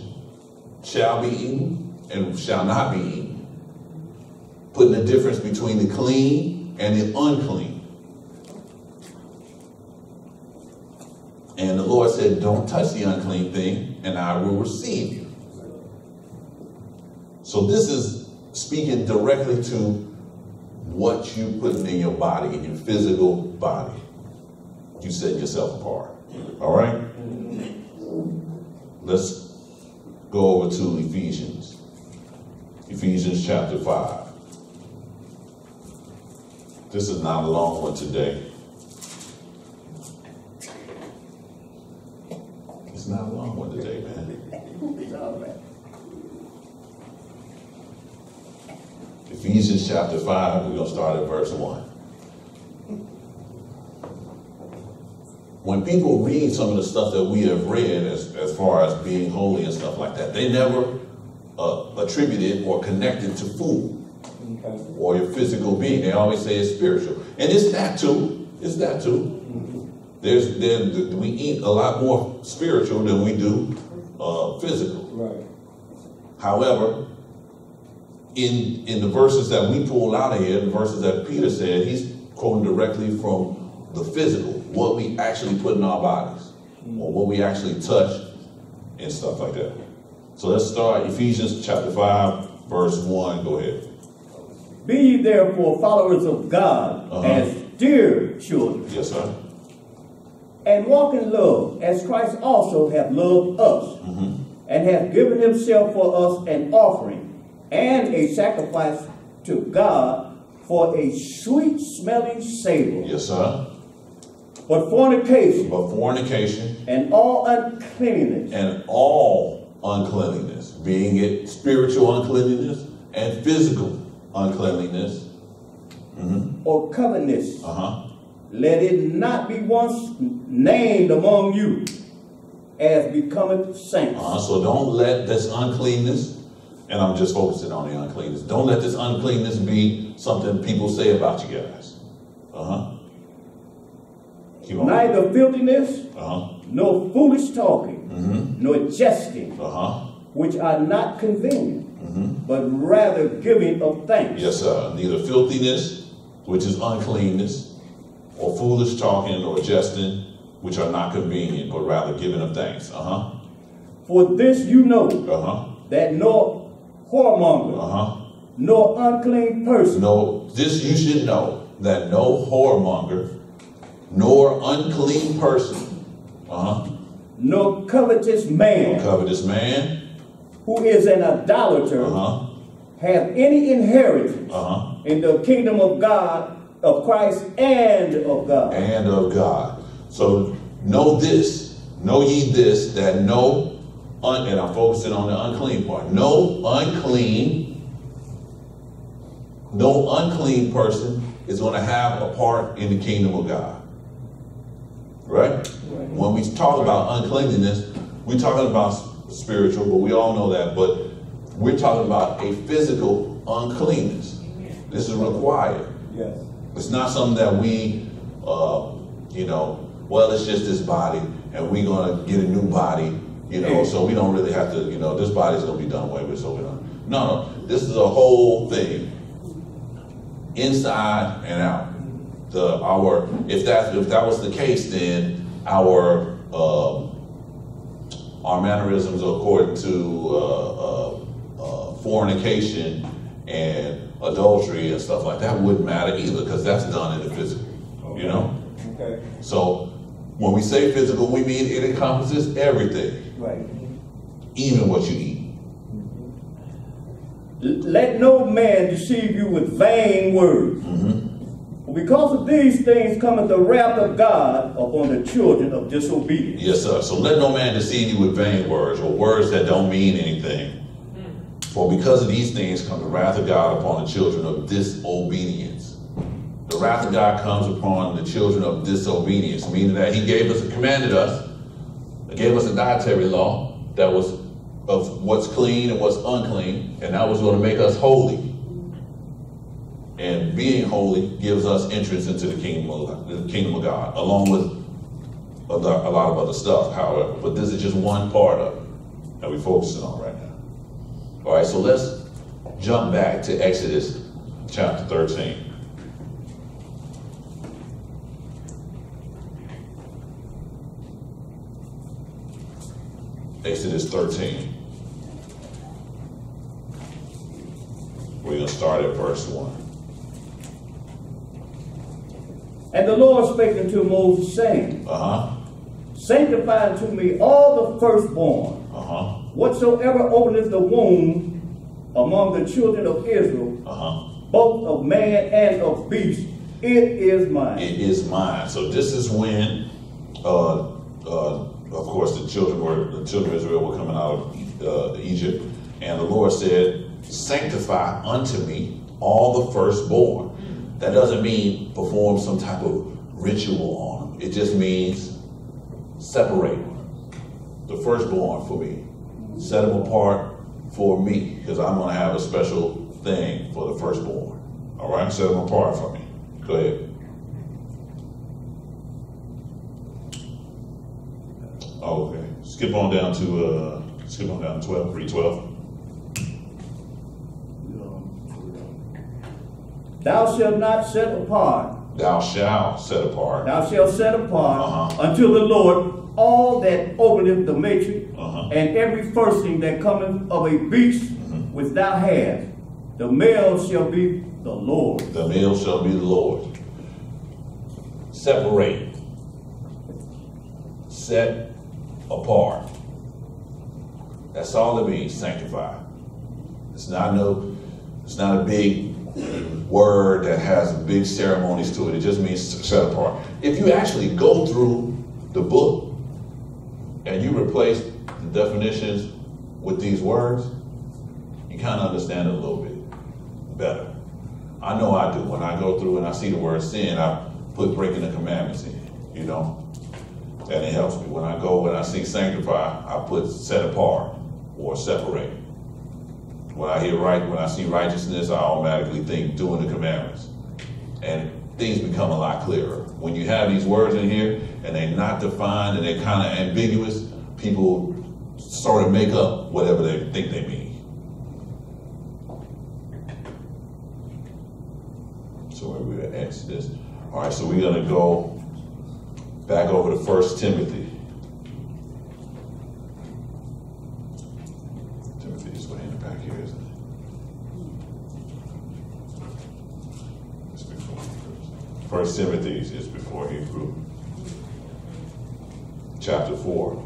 Speaker 1: shall be eaten and shall not be eaten, putting a difference between the clean and the unclean. And the Lord said, Don't touch the unclean thing, and I will receive you. So this is speaking directly to what you put in your body, in your physical body. You set yourself apart. All right? Let's go over to Ephesians. Ephesians chapter 5. This is not a long one today. It's not a long one today, man. Ephesians chapter 5, we're going to start at verse 1. When people read some of the stuff that we have read as, as far as being holy and stuff like that, they never uh, attribute it or connect it to food or your physical being. They always say it's spiritual. And it's that too. It's that too. There's, there, we eat a lot more spiritual than we do uh, physical.
Speaker 2: Right.
Speaker 1: However, in in the verses that we pulled out of here, the verses that Peter said, he's quoting directly from the physical, what we actually put in our bodies, or what we actually touch, and stuff like that. So let's start Ephesians chapter five, verse one. Go ahead.
Speaker 3: Be ye therefore followers of God
Speaker 1: Uh-huh.
Speaker 3: as dear children,
Speaker 1: Yes, sir.
Speaker 3: and walk in love, as Christ also hath loved us, and hath given himself for us an offering and a sacrifice to God for a sweet smelling savor.
Speaker 1: Yes, sir.
Speaker 3: But fornication
Speaker 1: But fornication
Speaker 3: and all uncleanness
Speaker 1: and all uncleanliness, being it spiritual uncleanliness and physical uncleanliness.
Speaker 3: or covetousness,
Speaker 1: Uh huh.
Speaker 3: let it not be once named among you as becometh saints.
Speaker 1: Uh, so don't let this uncleanness, and I'm just focusing on the uncleanness. Don't let this uncleanness be something people say about you guys. Uh huh. Keep on.
Speaker 3: Neither filthiness,
Speaker 1: Uh huh.
Speaker 3: nor foolish talking, nor jesting,
Speaker 1: Uh huh.
Speaker 3: which are not convenient, but rather giving of thanks.
Speaker 1: Yes, sir. Neither filthiness, which is uncleanness, or foolish talking or jesting, which are not convenient, but rather giving of thanks. Uh huh.
Speaker 3: For this you know,
Speaker 1: Uh huh.
Speaker 3: that no whoremonger,
Speaker 1: Uh huh.
Speaker 3: nor unclean person,
Speaker 1: No, this you should know that no whoremonger nor unclean person, uh-huh,
Speaker 3: nor covetous man,
Speaker 1: covetous man,
Speaker 3: who is an idolater,
Speaker 1: uh-huh,
Speaker 3: have any inheritance
Speaker 1: uh-huh,
Speaker 3: in the kingdom of God, of Christ, and of God.
Speaker 1: and of God. So know this, know ye this, that no, un, and I'm focusing on the unclean part, no unclean, no unclean person is going to have a part in the kingdom of God. Right? When we talk about uncleanliness, we're talking about spiritual, but we all know that. But we're talking about a physical uncleanness. This is required.
Speaker 2: Yes.
Speaker 1: It's not something that we, uh, you know, well, it's just this body, and we're gonna get a new body, you know, so we don't really have to, you know, this body's gonna be done away with, so we don't. No, no, this is a whole thing, inside and out. The our if that if that was the case, then our um, our mannerisms according to uh, uh, uh, fornication and adultery and stuff like that wouldn't matter either because that's done in the physical, you know.
Speaker 2: Okay.
Speaker 1: So When we say physical, we mean it encompasses everything,
Speaker 3: Right.
Speaker 1: even what you eat.
Speaker 3: Let no man deceive you with vain words. Because of these things cometh the wrath of God upon the children of disobedience.
Speaker 1: Yes, sir. So let no man deceive you with vain words or words that don't mean anything. For because of these things come the wrath of God upon the children of disobedience. The wrath of God comes upon the children of disobedience, meaning that He gave us, commanded us, gave us a dietary law that was of what's clean and what's unclean, and that was going to make us holy. And being holy gives us entrance into the kingdom of the kingdom of God, along with a lot, a lot of other stuff, however. But this is just one part of it that we're focusing on right now. All right, so let's jump back to Exodus chapter 13. Exodus 13. We're going to start at verse 1.
Speaker 3: And the Lord spake unto Moses, saying,
Speaker 1: Uh huh.
Speaker 3: Sanctify unto me all the firstborn,
Speaker 1: Uh huh.
Speaker 3: whatsoever openeth the womb among the children of Israel,
Speaker 1: Uh huh.
Speaker 3: both of man and of beast, it is mine.
Speaker 1: It is mine. So this is when, uh, uh, of course, the children were the children of Israel were coming out of uh, Egypt, and the Lord said, "Sanctify unto me all the firstborn." That doesn't mean perform some type of ritual on them. It just means separate the firstborn for me. Set them apart for me because I'm going to have a special thing for the firstborn. All right? Set them apart for me. Go ahead. Okay. Skip on down to uh, skip on down to 12, 312.
Speaker 3: Thou shalt not set apart,
Speaker 1: Thou shalt set apart.
Speaker 3: thou shalt set apart
Speaker 1: Uh-huh.
Speaker 3: unto the Lord all that openeth the matrix,
Speaker 1: Uh-huh.
Speaker 3: and every firstling that cometh of a beast
Speaker 1: Mm-hmm.
Speaker 3: which thou hast. The male shall be the Lord.
Speaker 1: The male shall be the Lord. Separate. Set apart. That's all it means, sanctify. It's not no, it's not a big word that has big ceremonies to it. It just means set apart. If you actually go through the book and you replace the definitions with these words, you kind of understand it a little bit better. I know I do. When I go through and I see the word sin, I put breaking the commandments in, you know? And it helps me. When I go and I see sanctify, I put set apart or separate. When I hear right, when I see righteousness, I automatically think doing the commandments. And things become a lot clearer. When you have these words in here and they're not defined and they're kind of ambiguous, people sort of make up whatever they think they mean. So we're at Exodus. All right, so we're gonna go back over to First. Timothy is way in the back here, isn't it? It's before Hebrews. First Timothy is before Hebrew. Chapter four.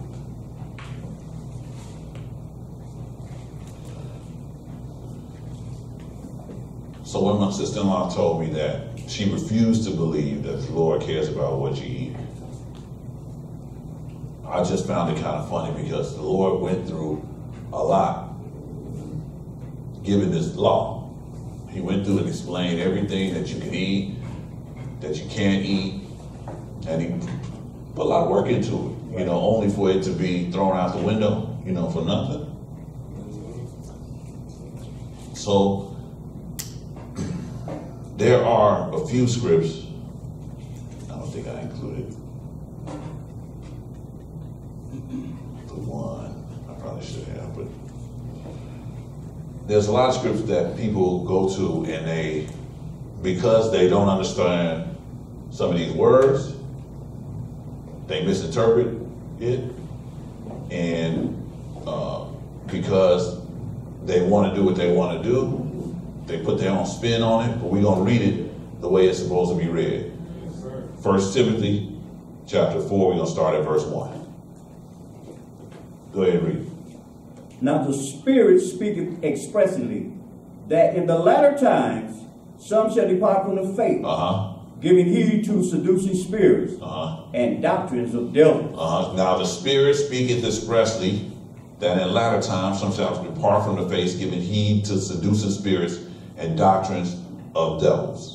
Speaker 1: So when my sister-in-law told me that she refused to believe that the Lord cares about what you eat, I just found it kind of funny because the Lord went through a lot giving this law. He went through and explained everything that you can eat, that you can't eat, and he put a lot of work into it, you know, only for it to be thrown out the window, you know, for nothing. So there are a few scripts. I don't think I included the one. I probably should have, but there's a lot of scripts that people go to and they, because they don't understand some of these words, they misinterpret it, and uh, because they want to do what they want to do, they put their own spin on it, but we're going to read it the way it's supposed to be read. First Timothy chapter 4, we're going to start at verse 1. Go ahead and read.
Speaker 3: Now the Spirit speaketh expressly that in the latter times some shall depart from the faith,
Speaker 1: Uh huh.
Speaker 3: giving heed to seducing spirits
Speaker 1: Uh huh.
Speaker 3: and doctrines of devils,
Speaker 1: Uh-huh. Now the Spirit speaketh expressly that in latter times some shall depart from the faith, giving heed to seducing spirits and doctrines of devils.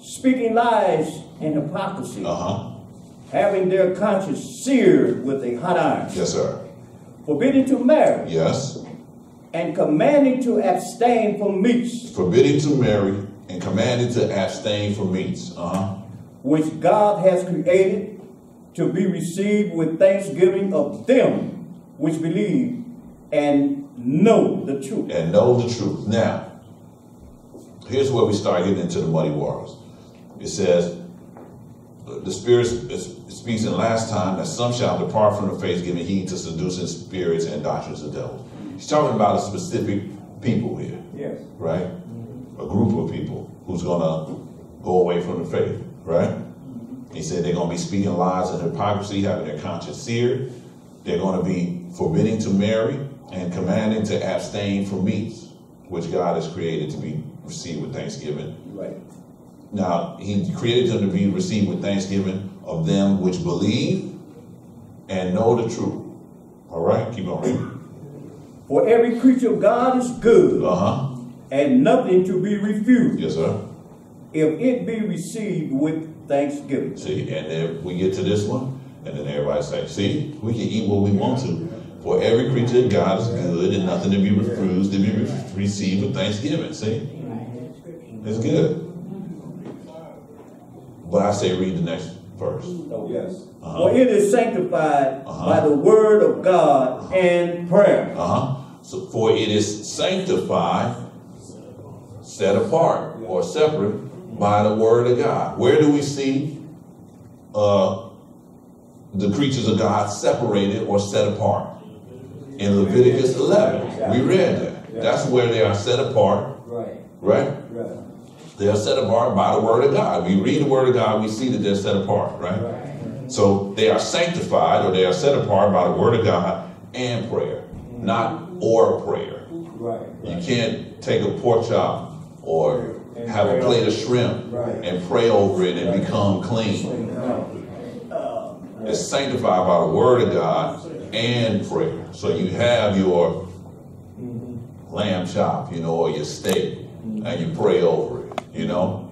Speaker 3: speaking lies and hypocrisy,
Speaker 1: Uh-huh.
Speaker 3: having their conscience seared with a hot iron,
Speaker 1: Yes, sir.
Speaker 3: forbidding to marry,
Speaker 1: Yes.
Speaker 3: And commanding to abstain from meats,
Speaker 1: Forbidding to marry and commanded to abstain from meats. Uh-huh.
Speaker 3: which God has created to be received with thanksgiving of them which believe and know the truth.
Speaker 1: And know the truth. Now, here's where we start getting into the muddy waters. It says, the Spirit speaks in last time that some shall depart from the faith, giving heed to seducing spirits and doctrines of devils. He's talking about a specific people here,
Speaker 3: Yes.
Speaker 1: right? A group of people who's gonna go away from the faith, right? He said they're gonna be speaking lies and hypocrisy, having their conscience seared. They're gonna be forbidding to marry and commanding to abstain from meats, which God has created to be received with thanksgiving.
Speaker 3: Right.
Speaker 1: Now, He created them to be received with thanksgiving of them which believe and know the truth. All right, keep on reading.
Speaker 3: For every creature of God is good
Speaker 1: Uh huh.
Speaker 3: and nothing to be refused
Speaker 1: Yes, sir.
Speaker 3: if it be received with thanksgiving.
Speaker 1: See, and then we get to this one, and then everybody say, see, we can eat what we want to. For every creature of God is good and nothing to be refused, to be re- received with thanksgiving. See? It's good. But I say read the next verse.
Speaker 3: Yes.
Speaker 1: Uh-huh.
Speaker 3: For it is sanctified
Speaker 1: Uh-huh.
Speaker 3: by the word of God and prayer.
Speaker 1: Uh-huh. So for it is sanctified, set apart, or separate by the word of God. Where do we see uh, the creatures of God separated or set apart? In Leviticus 11. We read that. That's where they are set apart,
Speaker 3: Right.
Speaker 1: right?
Speaker 3: Right.
Speaker 1: They are set apart by the word of God. We read the word of God, we see that they're set apart, right? So they are sanctified or they are set apart by the word of God and prayer, not or prayer.
Speaker 3: Right.
Speaker 1: You can't take a pork chop or have a plate of shrimp
Speaker 3: Right.
Speaker 1: and pray over it and become clean. It's sanctified by the word of God and prayer. So you have your lamb chop, you know, or your steak, and you pray over it, you know.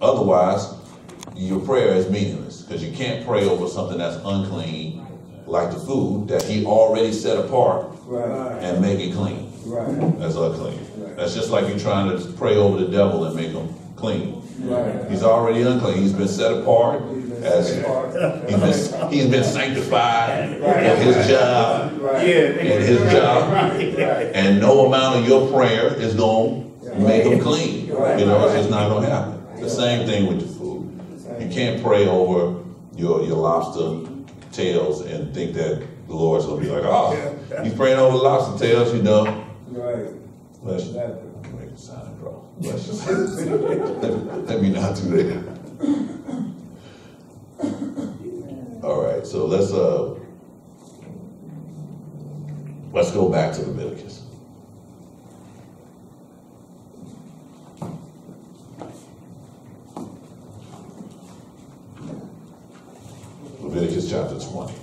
Speaker 1: Otherwise, your prayer is meaningless because you can't pray over something that's unclean, like the food that He already set apart
Speaker 3: Right.
Speaker 1: and make it clean.
Speaker 3: Right.
Speaker 1: That's unclean. That's just like you're trying to pray over the devil and make him clean.
Speaker 3: Right.
Speaker 1: He's already unclean. He's been set apart as he's been, he's been sanctified in his job,
Speaker 3: Yeah.
Speaker 1: in his job, and no amount of your prayer is going make them clean. You know, it's just not going to happen. The same thing with the food. You can't pray over your your lobster tails and think that the Lord's going to be like, oh, he's praying over lobster tails, you know.
Speaker 3: Right.
Speaker 1: Bless you. Make it sound gross. Bless you. let, let me not do that. All right, so let's uh let's go back to Leviticus. Leviticus chapter 20.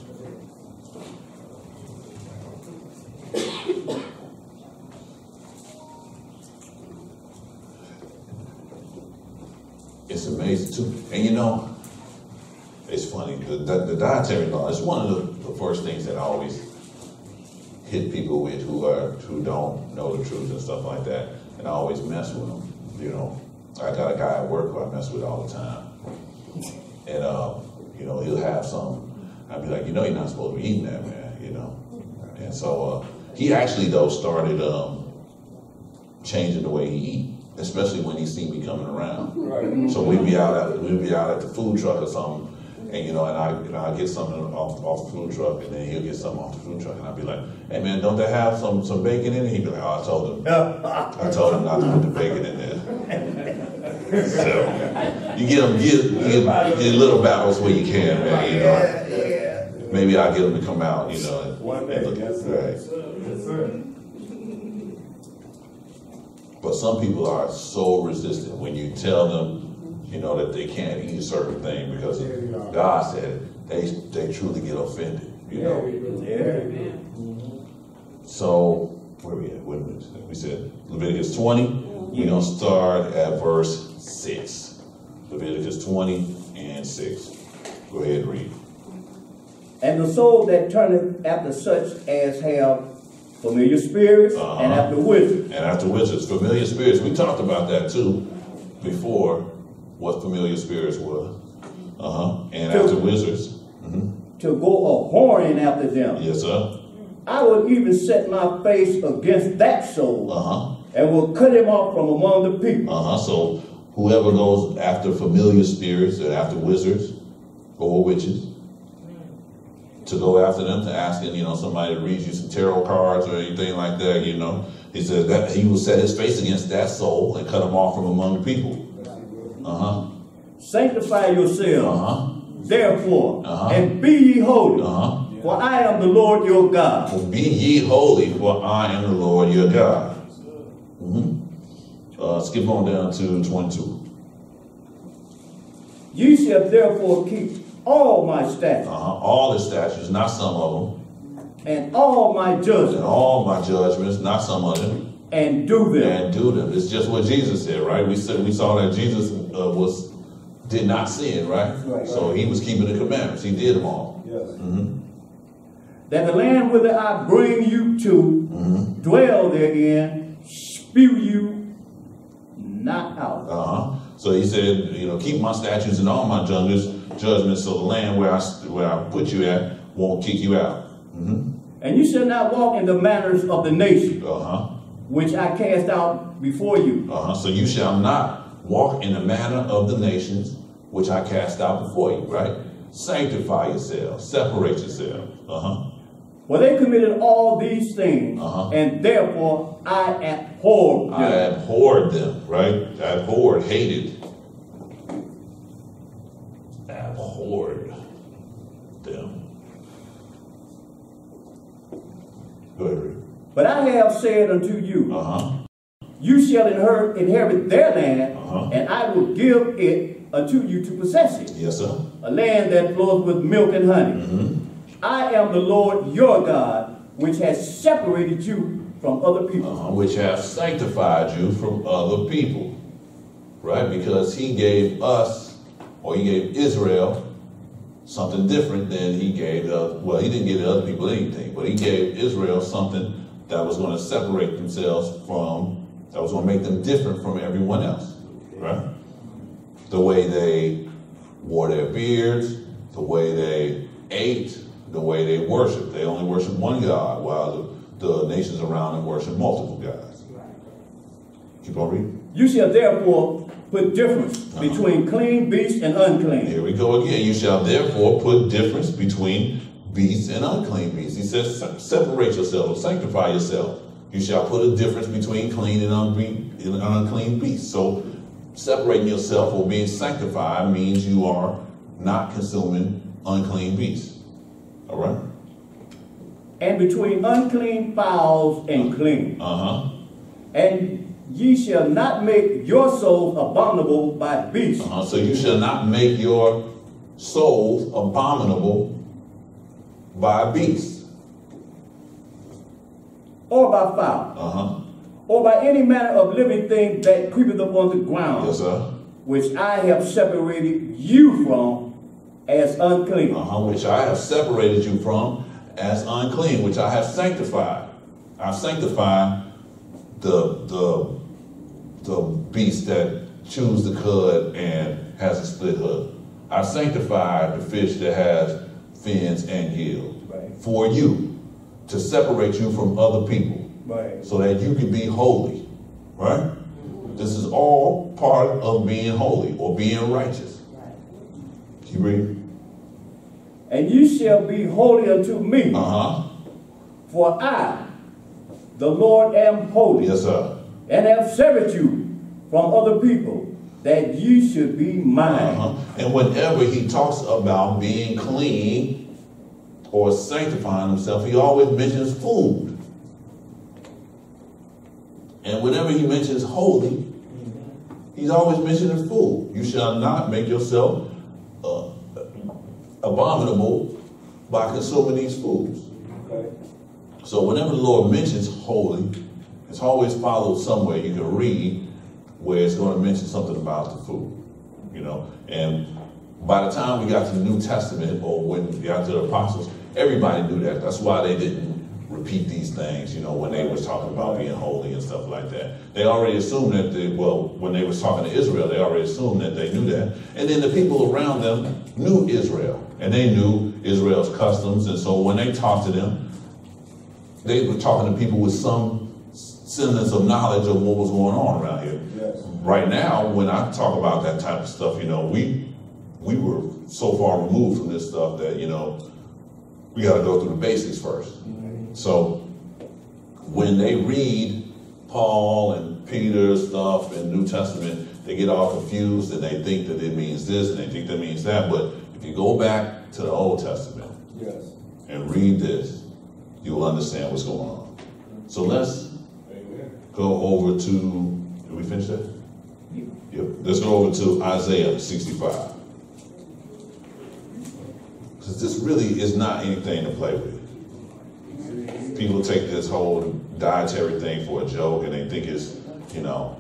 Speaker 1: It's amazing too. And you know, it's funny, the, the, the dietary law is one of the, the first things that I always hit people with who are who don't know the truth and stuff like that. And I always mess with them. You know, I got a guy at work who I mess with all the time. And um, you know, he'll have some. I'd be like, you know, you're not supposed to be eating that, man. You know. And so uh, he actually though started um, changing the way he eat, especially when he see me coming around.
Speaker 3: Right.
Speaker 1: So we'd be out at we'd be out at the food truck or something, And you know, and I, you know, I get something off, off the food truck, and then he'll get something off the food truck, and I'll be like, "Hey man, don't they have some some bacon in it?" He'd be like, "Oh, I told him, I told him not to put the bacon in there." so you get them, get, get, get little battles where you can, man. You know, maybe I'll get them to come out, you know. and-
Speaker 2: One day,
Speaker 1: look-
Speaker 2: yes,
Speaker 1: right. But some people are so resistant when you tell them, you know, that they can't eat a certain thing because God said it, they they truly get offended, you know.
Speaker 3: Yeah. Mm-hmm.
Speaker 1: So where we at? Wait a minute. We said Leviticus 20. We're gonna start at verse 6. Leviticus 20 and 6. Go ahead and read.
Speaker 3: And the soul that turneth after such as have familiar spirits and
Speaker 1: Uh-huh.
Speaker 3: after wizards.
Speaker 1: And after wizards, familiar spirits. We talked about that too before, what familiar spirits were. Uh huh. And after wizards.
Speaker 3: to go a whoring after them.
Speaker 1: Yes, sir.
Speaker 3: I would even set my face against that soul
Speaker 1: Uh huh.
Speaker 3: and will cut him off from among the people.
Speaker 1: Uh huh. So whoever goes after familiar spirits and after wizards or witches, to go after them, to asking, you know, somebody to read you some tarot cards or anything like that, you know, he says that he will set his face against that soul and cut him off from among the people. Uh huh.
Speaker 3: Sanctify
Speaker 1: uh-huh.
Speaker 3: therefore,
Speaker 1: Uh-huh.
Speaker 3: and be ye holy,
Speaker 1: Uh huh.
Speaker 3: for I am the Lord your God.
Speaker 1: For be ye holy, for I am the Lord your God. hmm Uh, skip on down to 22.
Speaker 3: Ye shall therefore keep all my statutes
Speaker 1: Uh-huh. All the statutes, not some of them,
Speaker 3: and all my judgments.
Speaker 1: and all my judgments, not some of them,
Speaker 3: and do them.
Speaker 1: and do them. It's just what Jesus said, right? We said we saw that Jesus uh, was did not sin, right?
Speaker 3: Right.
Speaker 1: So he was keeping the commandments. He did them all.
Speaker 2: Yes.
Speaker 3: That the land whither I bring you to
Speaker 1: Mm-hmm.
Speaker 3: dwell therein, spew you not out.
Speaker 1: Uh-huh. So he said, you know, keep my statutes and all my judgments, judgments, so the land where I where I put you at won't kick you out.
Speaker 3: And you shall not walk in the manners of the nation
Speaker 1: Uh-huh.
Speaker 3: which I cast out before you.
Speaker 1: Uh-huh. So you shall not walk in the manner of the nations which I cast out before you, right? Sanctify yourself, separate yourself. Uh-huh.
Speaker 3: For they committed all these things,
Speaker 1: Uh-huh.
Speaker 3: and therefore I abhorred
Speaker 1: I abhorred them, right? I abhorred, hated. Abhorred them. Go ahead, read.
Speaker 3: But I have said unto you,
Speaker 1: Uh-huh.
Speaker 3: You shall inherit, inherit their land,
Speaker 1: Uh-huh.
Speaker 3: and I will give it unto you to possess it,
Speaker 1: Yes, sir.
Speaker 3: a land that flows with milk and honey.
Speaker 1: Mm-hmm.
Speaker 3: I am the Lord your God, which has separated you from other people.
Speaker 1: uh, which have sanctified you from other people. Right? Because he gave us, or he gave Israel, something different than he gave the, well, he didn't give the other people anything, but he gave Israel something that was going to separate themselves from, that was going to make them different from everyone else. Right? The way they wore their beards, the way they ate, the way they worshiped. They only worship one God, while the, the nations around them worship multiple gods. Keep on reading.
Speaker 3: You shall therefore put difference
Speaker 1: Uh-huh.
Speaker 3: between clean beasts and unclean.
Speaker 1: Here we go again. You shall therefore put difference between beasts and unclean beasts. He says, separate yourself, sanctify yourself. You shall put a difference between clean and unclean, and unclean beasts. So, separating yourself or being sanctified means you are not consuming unclean beasts. All right?
Speaker 3: And between unclean fowls and clean.
Speaker 1: Uh huh.
Speaker 3: And ye shall not make your souls abominable by beasts,
Speaker 1: Uh-huh. So you shall not make your souls abominable by beasts.
Speaker 3: or by fowl,
Speaker 1: Uh huh.
Speaker 3: or by any manner of living thing that creepeth upon the ground,
Speaker 1: Yes, sir.
Speaker 3: which I have separated you from as unclean.
Speaker 1: uh-huh, which I have separated you from as unclean, which I have sanctified. I sanctify the the the beast that chews the cud and has a split hook. I sanctify the fish that has fins and gills
Speaker 3: Right.
Speaker 1: for you to separate you from other people
Speaker 3: Right.
Speaker 1: so that you can be holy. Right? This is all part of being holy or being righteous. Keep reading.
Speaker 3: And you shall be holy unto me,
Speaker 1: Uh huh.
Speaker 3: for I, the Lord, am holy,
Speaker 1: Yes, sir.
Speaker 3: And have servitude from other people, that you should be mine.
Speaker 1: Uh-huh. And whenever he talks about being clean or sanctifying himself, he always mentions food. And whenever he mentions holy, he's always mentioning food. You shall not make yourself uh, abominable by consuming these foods.
Speaker 4: Okay.
Speaker 1: So whenever the Lord mentions holy, it's always followed somewhere. You can read where it's going to mention something about the food, you know. And by the time we got to the New Testament, or when we got to the apostles, everybody knew that. That's why they didn't repeat these things, you know, when they was talking about being holy and stuff like that. They already assumed that they, well, when they was talking to Israel, they already assumed that they knew that. And then the people around them knew Israel, and they knew Israel's customs. And so when they talked to them, they were talking to people with some semblance of knowledge of what was going on around here.
Speaker 4: Yes.
Speaker 1: Right now, when I talk about that type of stuff, you know, we we were so far removed from this stuff that you know we got to go through the basics 1st So when they read Paul and Peter's stuff in New Testament, they get all confused and they think that it means this and they think that means that. But if you go back to the Old Testament,
Speaker 4: Yes.
Speaker 1: and read this, you will understand what's going on. So let's. Go over to, did we finish that? Yep. Let's go over to Isaiah 65. Because this really is not anything to play with. People take this whole dietary thing for a joke and they think it's, you know,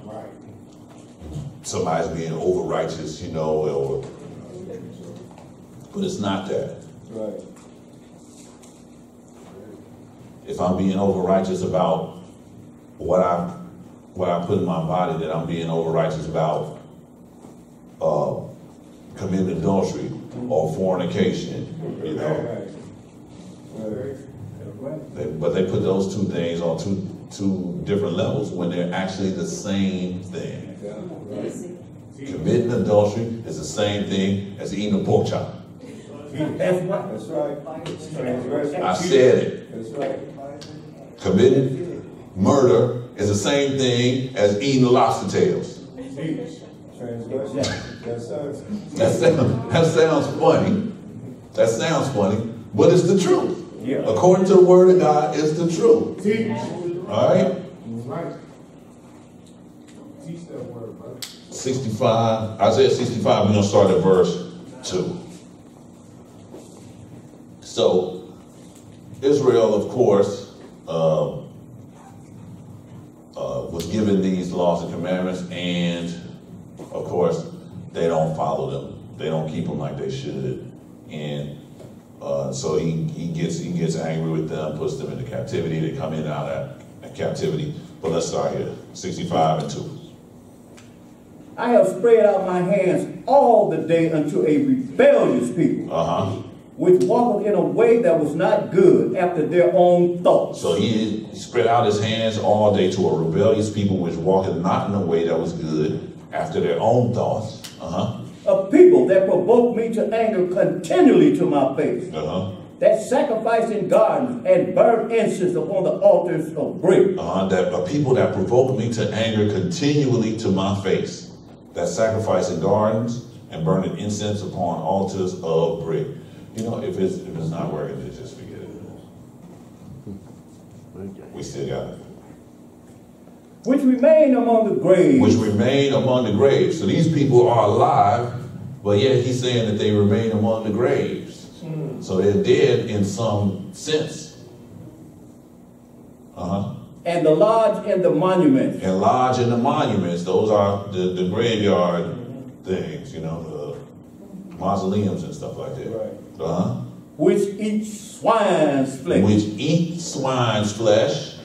Speaker 1: somebody's being over righteous, you know, or, but it's not that.
Speaker 4: Right.
Speaker 1: if I'm being over righteous about what I what I put in my body, that I'm being over righteous about uh, committing adultery or fornication, you know.
Speaker 4: Right. Right.
Speaker 1: They, but they put those two things on two two different levels when they're actually the same thing. Committing adultery is the same thing as eating a pork chop.
Speaker 3: That's right.
Speaker 4: That's
Speaker 1: I said it.
Speaker 4: That's right.
Speaker 1: Committing murder is the same thing as eating lobster tails.
Speaker 4: Transgression. Yes, sir.
Speaker 1: That sounds, that sounds funny. That sounds funny, but it's the truth.
Speaker 3: Yeah.
Speaker 1: According to the word of God, it's the truth.
Speaker 4: Teach.
Speaker 1: All right?
Speaker 4: Right. Teach that word, brother.
Speaker 1: 65, Isaiah 65, we're going to start at verse 2. So, Israel, of course, was given these laws and commandments, and of course, they don't follow them. They don't keep them like they should, and uh, so he, he gets he gets angry with them, puts them into captivity. They come in and out of captivity. But let's start here, 65 and 2.
Speaker 3: I have spread out my hands all the day unto a rebellious people,
Speaker 1: Uh huh.
Speaker 3: Which walketh in a way that was not good after their own thoughts.
Speaker 1: So he spread out his hands all day to a rebellious people which walketh not in a way that was good after their own thoughts. Uh huh.
Speaker 3: A people that provoke me to anger continually to my face,
Speaker 1: Uh huh.
Speaker 3: that sacrifice in gardens and burn incense upon the altars of brick.
Speaker 1: Uh huh. That a people that provoke me to anger continually to my face, that sacrifice in gardens and burning incense upon altars of brick. You know, if it's if it's not working, then just forget it. We still got it.
Speaker 3: which remain among the graves.
Speaker 1: Which remain among the graves. So these people are alive, but yet he's saying that they remain among the graves. So they're dead in some sense. Uh huh.
Speaker 3: and the lodge and the monuments.
Speaker 1: And lodge and the monuments, those are the, the graveyard things, you know, the mausoleums and stuff like that.
Speaker 4: Right.
Speaker 1: Uh
Speaker 3: which eat swine's flesh,
Speaker 1: Which eat swine's flesh,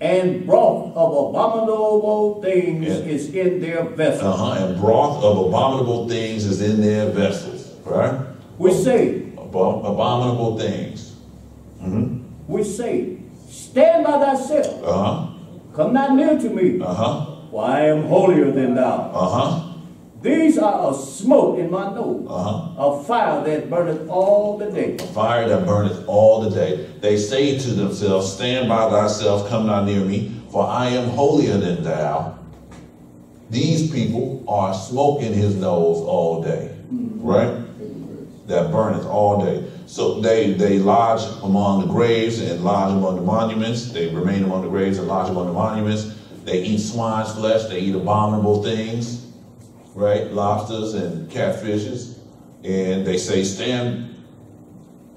Speaker 3: and broth of abominable things
Speaker 1: Yeah.
Speaker 3: is in their vessels.
Speaker 1: uh huh, and broth of abominable things is in their vessels, right?
Speaker 3: Which say,
Speaker 1: Abo- abominable things.
Speaker 3: Hmm. We say, stand by thyself,
Speaker 1: Uh huh.
Speaker 3: come not near to me,
Speaker 1: Uh huh.
Speaker 3: for I am holier than thou.
Speaker 1: Uh huh.
Speaker 3: These are a smoke in my nose,
Speaker 1: Uh-huh.
Speaker 3: a fire that burneth all the day.
Speaker 1: A fire that burneth all the day. They say to themselves, Stand by thyself, come not near me, for I am holier than thou. These people are smoking his nose all day, right? That burneth all day. So they they lodge among the graves and lodge among the monuments. They remain among the graves and lodge among the monuments. They eat swine's flesh. They eat abominable things, right? Lobsters and catfishes. And they say, Stand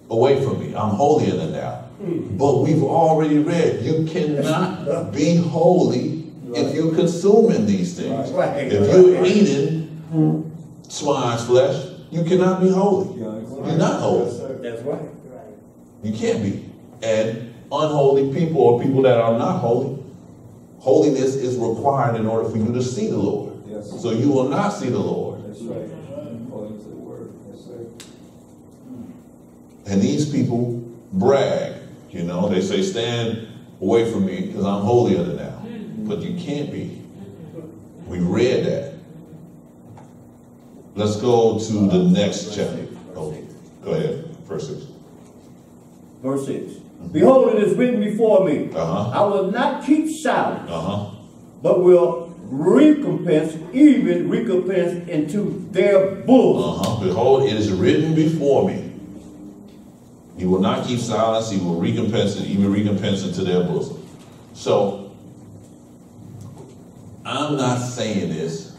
Speaker 1: away from me. I'm holier than thou. Hmm. But we've already read you cannot be holy if you're consuming these things.
Speaker 3: Right.
Speaker 1: If you're eating hmm. swine's flesh, you cannot be holy. You're not holy.
Speaker 3: That's right.
Speaker 1: You can't be. And unholy people or people that are not holy, holiness is required in order for you to see the Lord.
Speaker 4: Yes, sir.
Speaker 1: So you will not see the Lord.
Speaker 4: That's right. According to the word. Yes, sir.
Speaker 1: And these people brag, you know, they say, stand away from me because I'm holier than thou. But you can't be. We read that. Let's go to the next chapter. Oh, go ahead, verse 6.
Speaker 3: Verse 6. Behold, it is written before me.
Speaker 1: Uh-huh.
Speaker 3: I will not keep silent,
Speaker 1: Uh-huh.
Speaker 3: but will recompense, even recompense into their bosom.
Speaker 1: Uh-huh. Behold, it is written before me. He will not keep silence, he will recompense it, even recompense it to their bosom. So I'm not saying this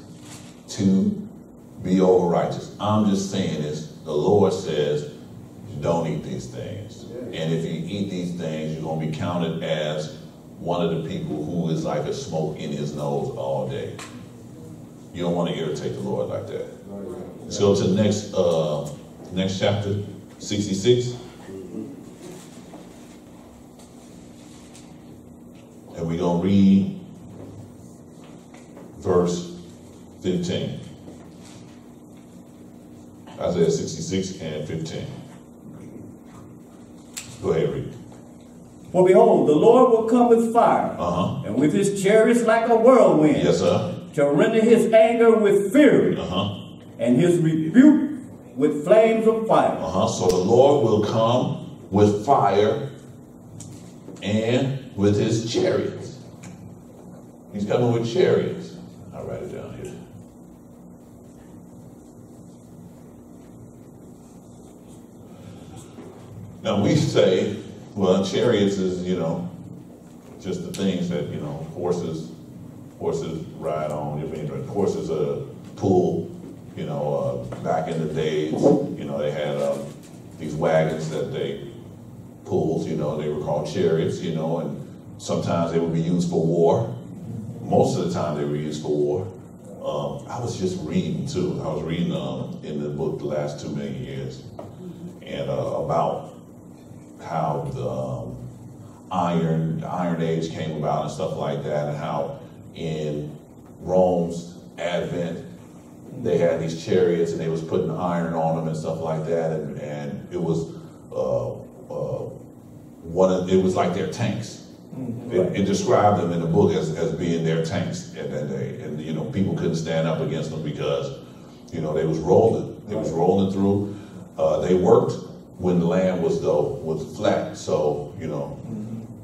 Speaker 1: to be over righteous. I'm just saying this. The Lord says, don't eat these things. And if you eat these things, you're going to be counted as one of the people who is like a smoke in his nose all day. You don't want to irritate the Lord like that. Let's go to the next, uh, next chapter, 66. And we're going to read verse 15. Isaiah 66 and 15. Go ahead, read.
Speaker 3: For behold, the Lord will come with fire,
Speaker 1: Uh-huh.
Speaker 3: and with his chariots like a whirlwind,
Speaker 1: Yes, sir.
Speaker 3: to render his anger with fury,
Speaker 1: Uh-huh.
Speaker 3: and his rebuke with flames of fire.
Speaker 1: Uh-huh. So the Lord will come with fire and with his chariots. He's coming with chariots. I'll write it down here. Now we say, well, chariots is, you know, just the things that, you know, horses horses ride on, if any, horses uh, pull, you know, uh, back in the days, you know, they had um, these wagons that they pulled, you know, they were called chariots, you know, and sometimes they would be used for war. Most of the time they were used for war. Um, I was just reading too. I was reading um, in the book the last two million years, and uh, about how the um, iron the Iron Age came about and stuff like that, and how in Rome's advent they had these chariots and they was putting iron on them and stuff like that, and, and it was uh, uh, one of it was like their tanks. It, it described them in the book as, as being their tanks at that day, and you know people couldn't stand up against them because you know they was rolling, they was rolling through. Uh, they worked when the land was though was flat, so you know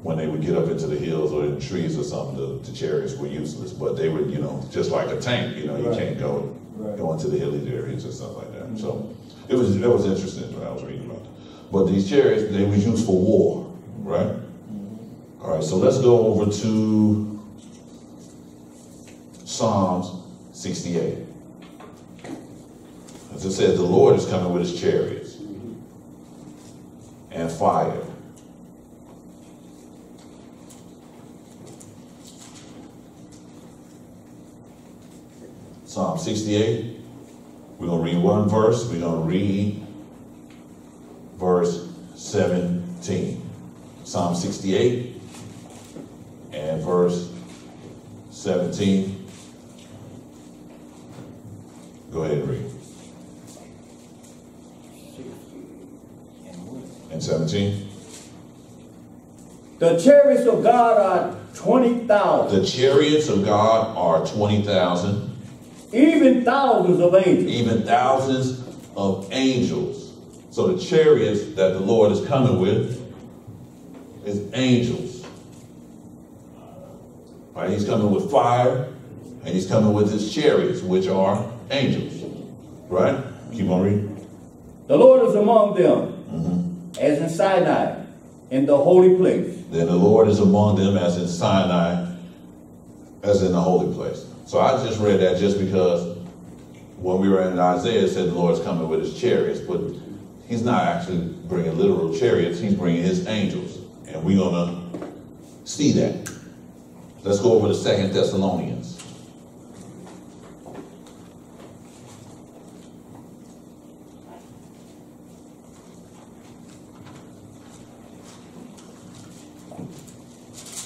Speaker 1: when they would get up into the hills or in trees or something, the, the chariots were useless. But they would, you know, just like a tank, you know, you
Speaker 4: Right.
Speaker 1: can't go
Speaker 4: Right.
Speaker 1: go into the hilly areas and stuff like that. So mm-hmm. it was it was interesting what I was reading about. But these chariots, they was used for war, right? Mm-hmm. All right, so let's go over to Psalms 68. As it says, the Lord is coming with his chariots and fire. Psalm 68. We're going to read one verse. We're going to read verse 17. Psalm 68 and verse 17. Go ahead and read. And 17.
Speaker 3: The chariots of God are 20,000
Speaker 1: The chariots of God are 20,000
Speaker 3: even thousands of angels.
Speaker 1: even thousands of angels. So the chariots that the Lord is coming with is angels. Right? He's coming with fire, and he's coming with his chariots, which are angels. Right? Keep on reading.
Speaker 3: The Lord is among them, mm-hmm. As in Sinai, in the holy place.
Speaker 1: Then the Lord is among them as in Sinai, as in the holy place. So I just read that just because when we were in Isaiah, it said the Lord's coming with his chariots, but he's not actually bringing literal chariots, he's bringing his angels. And we're going to see that. Let's go over to Second Thessalonians.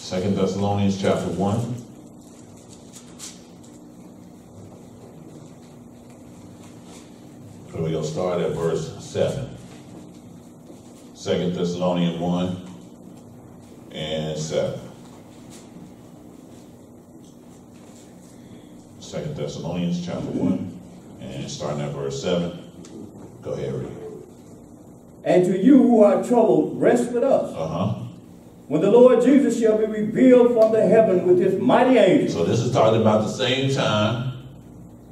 Speaker 1: Second Thessalonians chapter 1. So we're going to start at verse 7. Second Thessalonians 1 and 7. Second Thessalonians chapter 1 and starting at verse 7. Go ahead, read.
Speaker 3: And to you who are troubled, rest with us.
Speaker 1: Uh huh.
Speaker 3: When the Lord Jesus shall be revealed from the heaven with his mighty angels.
Speaker 1: So this is talking about the same time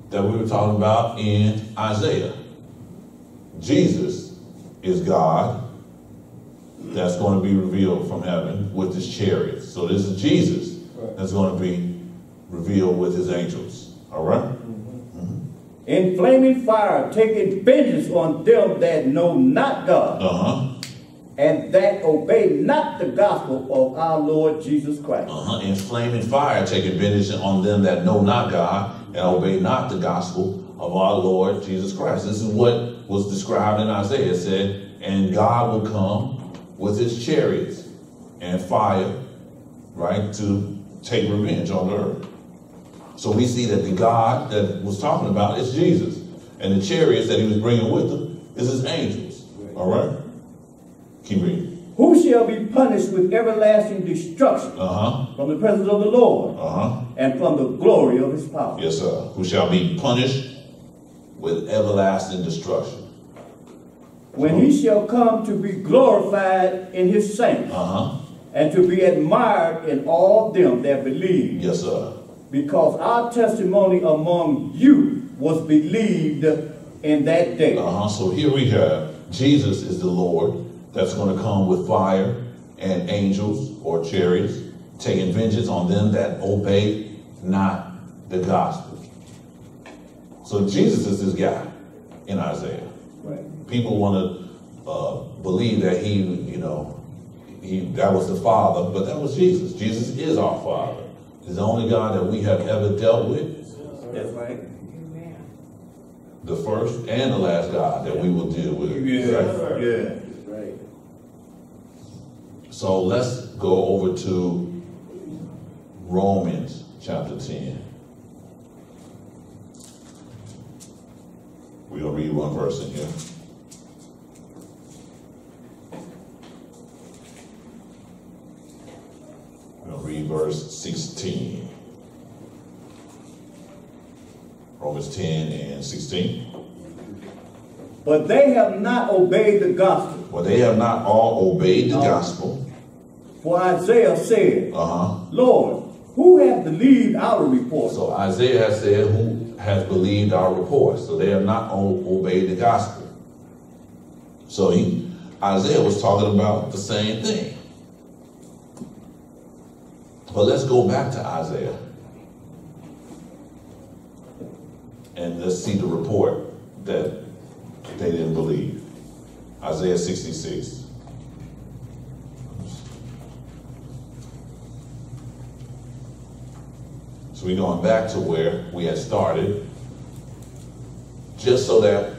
Speaker 1: that we were talking about in Isaiah. Jesus is God that's going to be revealed from heaven with his chariots. So this is Jesus that's going to be revealed with his angels. All right?
Speaker 3: in flaming fire, taking vengeance on them that know not God,
Speaker 1: Uh huh.
Speaker 3: And that obey not the gospel of our Lord Jesus Christ.
Speaker 1: Uh-huh. In flaming fire, taking vengeance on them that know not God and obey not the gospel of our Lord Jesus Christ. This is what was described in Isaiah. It said, and God will come with his chariots and fire, right, to take revenge on earth. So we see that the God that was talking about is Jesus. And the chariots that he was bringing with him is his angels. All right? Keep reading.
Speaker 3: Who shall be punished with everlasting destruction
Speaker 1: Uh-huh.
Speaker 3: from the presence of the Lord
Speaker 1: Uh-huh.
Speaker 3: and from the glory of his power.
Speaker 1: Yes, sir. Who shall be punished with everlasting destruction.
Speaker 3: When he shall come to be glorified in his saints
Speaker 1: Uh huh.
Speaker 3: and to be admired in all them that believe,
Speaker 1: Yes, sir.
Speaker 3: because our testimony among you was believed in that day.
Speaker 1: Uh huh. So here we have Jesus is the Lord that's going to come with fire and angels or chariots, taking vengeance on them that obey not the gospel. So Jesus is this guy in Isaiah.
Speaker 3: Right.
Speaker 1: people want to uh, believe that he, you know, he that was the Father, but that was Jesus. Jesus is our Father. He's the only God that we have ever dealt with,
Speaker 3: That's right.
Speaker 1: the first and the last God that we will deal with.
Speaker 3: Yeah.
Speaker 1: right?
Speaker 3: Yeah.
Speaker 1: So let's go over to Romans chapter 10. We're going to read one verse in here. To read verse 16. Romans 10 and 16.
Speaker 3: But they have not obeyed the gospel.
Speaker 1: Well, they have not all obeyed the gospel.
Speaker 3: For Isaiah said,
Speaker 1: Uh huh.
Speaker 3: Lord, who hath believed our report?
Speaker 1: So Isaiah has said, Who has believed our report? So they have not obeyed the gospel. So he, Isaiah was talking about the same thing. But let's go back to Isaiah. And let's see the report that they didn't believe. Isaiah 66. So we're going back to where we had started, just so that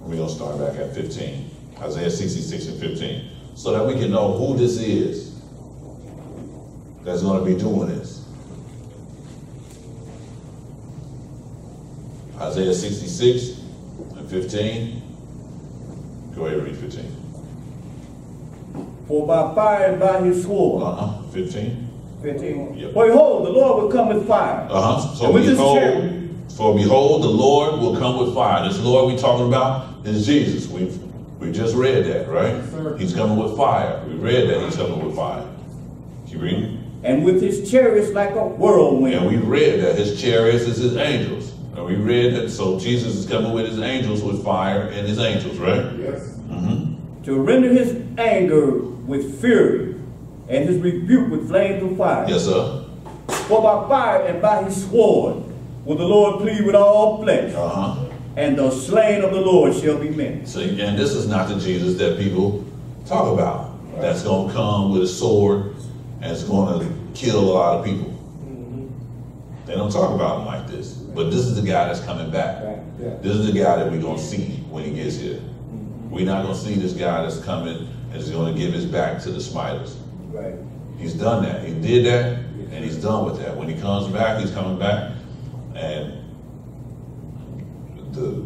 Speaker 1: we're going to start back at 15, Isaiah 66 and 15, so that we can know who this is that's going to be doing this. Isaiah 66 and 15. Go ahead and read 15.
Speaker 3: For by fire and by his sword
Speaker 1: Uh huh. 15.
Speaker 3: 15.
Speaker 1: Yep.
Speaker 3: For behold, the Lord will come with fire.
Speaker 1: Uh-huh. So
Speaker 3: And
Speaker 1: behold, for behold, the Lord will come with fire. This Lord we talking about is Jesus. We've we just read that, right?
Speaker 4: sir.
Speaker 1: He's coming with fire. We read that he's coming with fire. Keep reading.
Speaker 3: And with his chariots like a whirlwind.
Speaker 1: And we read that his chariots is his angels. And we read that so Jesus is coming with his angels with fire and his angels, right?
Speaker 4: Yes.
Speaker 3: to render his anger with fury and his rebuke with flames of fire.
Speaker 1: Yes, sir.
Speaker 3: For by fire and by his sword will the Lord plead with all flesh,
Speaker 1: Uh-huh.
Speaker 3: and the slain of the Lord shall be many.
Speaker 1: See, and this is not the Jesus that people talk about. That's gonna come with a sword and it's gonna kill a lot of people. They don't talk about him like this. But this is the guy that's coming back.
Speaker 4: Right, yeah.
Speaker 1: This is the guy that we're gonna see when he gets here. We're not gonna see this guy that's coming and is gonna give his back to the smiters.
Speaker 3: Right.
Speaker 1: He's done that. He did that, and he's done with that. When he comes back, he's coming back, and the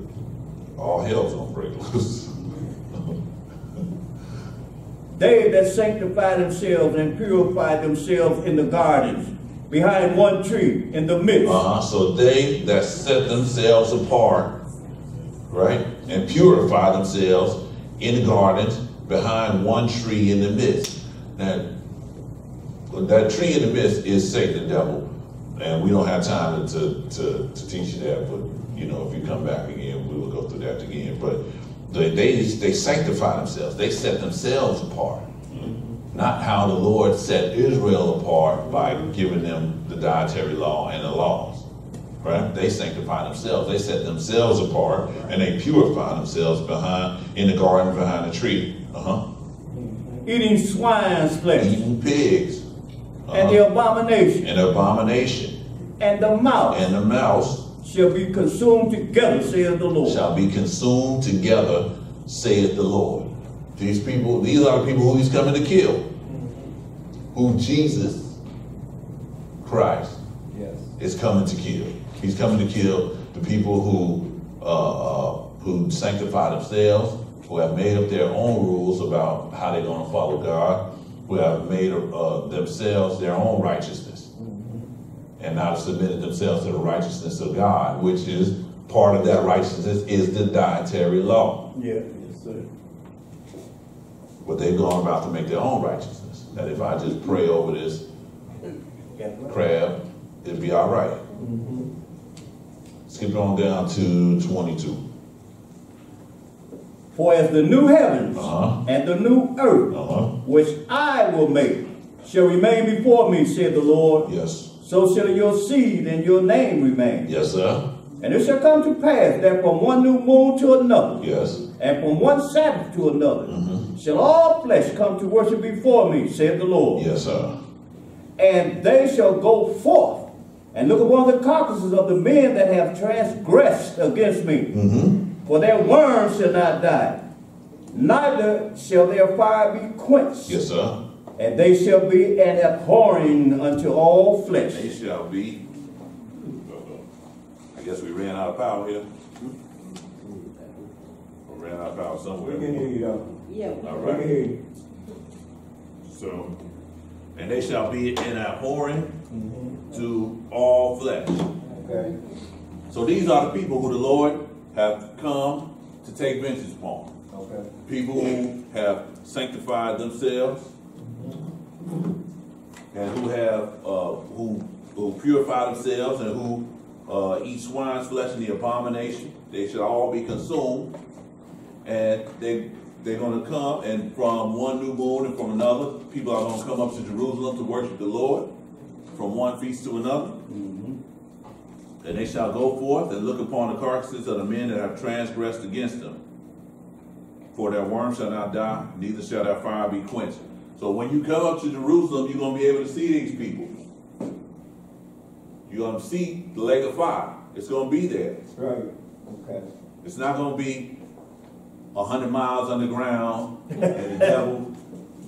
Speaker 1: all hell's gonna break loose.
Speaker 3: They that sanctify themselves and purify themselves in the gardens, behind one tree, in the midst.
Speaker 1: Uh-huh. So they that set themselves apart, right, and purify themselves in the gardens behind one tree in the midst. Now, that tree in the midst is Satan, the devil, and we don't have time to, to, to teach you that. But you know, if you come back again, we will go through that again. But they they, they sanctify themselves. They set themselves apart. Not how the Lord set Israel apart by giving them the dietary law and the laws. Right? They sanctify themselves. They set themselves apart and they purify themselves behind in the garden behind the tree. Uh-huh.
Speaker 3: eating swine's flesh,
Speaker 1: Eating pigs.
Speaker 3: And the abomination,
Speaker 1: and abomination.
Speaker 3: and the mouse
Speaker 1: And the mouse
Speaker 3: shall be consumed together, saith the Lord.
Speaker 1: shall be consumed together, saith the Lord. These people, these are the people who he's coming to kill. Who Jesus Christ
Speaker 4: Yes.
Speaker 1: is coming to kill. He's coming to kill the people who uh, uh, who sanctify themselves, who have made up their own rules about how they're going to follow God, who have made uh, themselves their own righteousness, and now submitted themselves to the righteousness of God, which is part of that righteousness is the dietary law.
Speaker 3: Yeah, yes, sir.
Speaker 1: But they've gone about to make their own righteousness. That if I just pray over this crab, it'd be all right. Skip on down to 22.
Speaker 3: For as the new heavens
Speaker 1: Uh-huh.
Speaker 3: and the new earth,
Speaker 1: Uh-huh.
Speaker 3: which I will make, shall remain before me, said the Lord,
Speaker 1: Yes.
Speaker 3: so shall your seed and your name remain.
Speaker 1: Yes, sir.
Speaker 3: And it shall come to pass that from one new moon to another,
Speaker 1: Yes.
Speaker 3: and from one Sabbath to another, shall all flesh come to worship before me, said the Lord.
Speaker 1: Yes, sir.
Speaker 3: And they shall go forth and look upon the carcasses of the men that have transgressed against me. For their worms shall not die, neither shall their fire be quenched.
Speaker 1: Yes, sir.
Speaker 3: And they shall be an abhorring unto all flesh.
Speaker 1: They shall be. I guess we ran out of power here. We ran out of power somewhere.
Speaker 4: We can
Speaker 1: somewhere.
Speaker 4: hear you though.
Speaker 5: Yeah.
Speaker 1: All
Speaker 4: We can hear you.
Speaker 1: So, and they shall be an abhorring mm-hmm. to all flesh.
Speaker 4: Okay.
Speaker 1: So these are the people who the Lord have come to take vengeance upon.
Speaker 4: Okay.
Speaker 1: People who have sanctified themselves and who have uh, who who purify themselves and who uh, eat swine's flesh and the abomination. They should all be consumed, and they they're going to come and from one new moon and from another, people are going to come up to Jerusalem to worship the Lord from one feast to another. And they shall go forth and look upon the carcasses of the men that have transgressed against them. For their worm shall not die, neither shall their fire be quenched. So when you come up to Jerusalem, you're going to be able to see these people. You're going to see the lake of fire. It's going to be there.
Speaker 4: Right. Okay.
Speaker 1: It's not going to be a hundred miles underground and the devil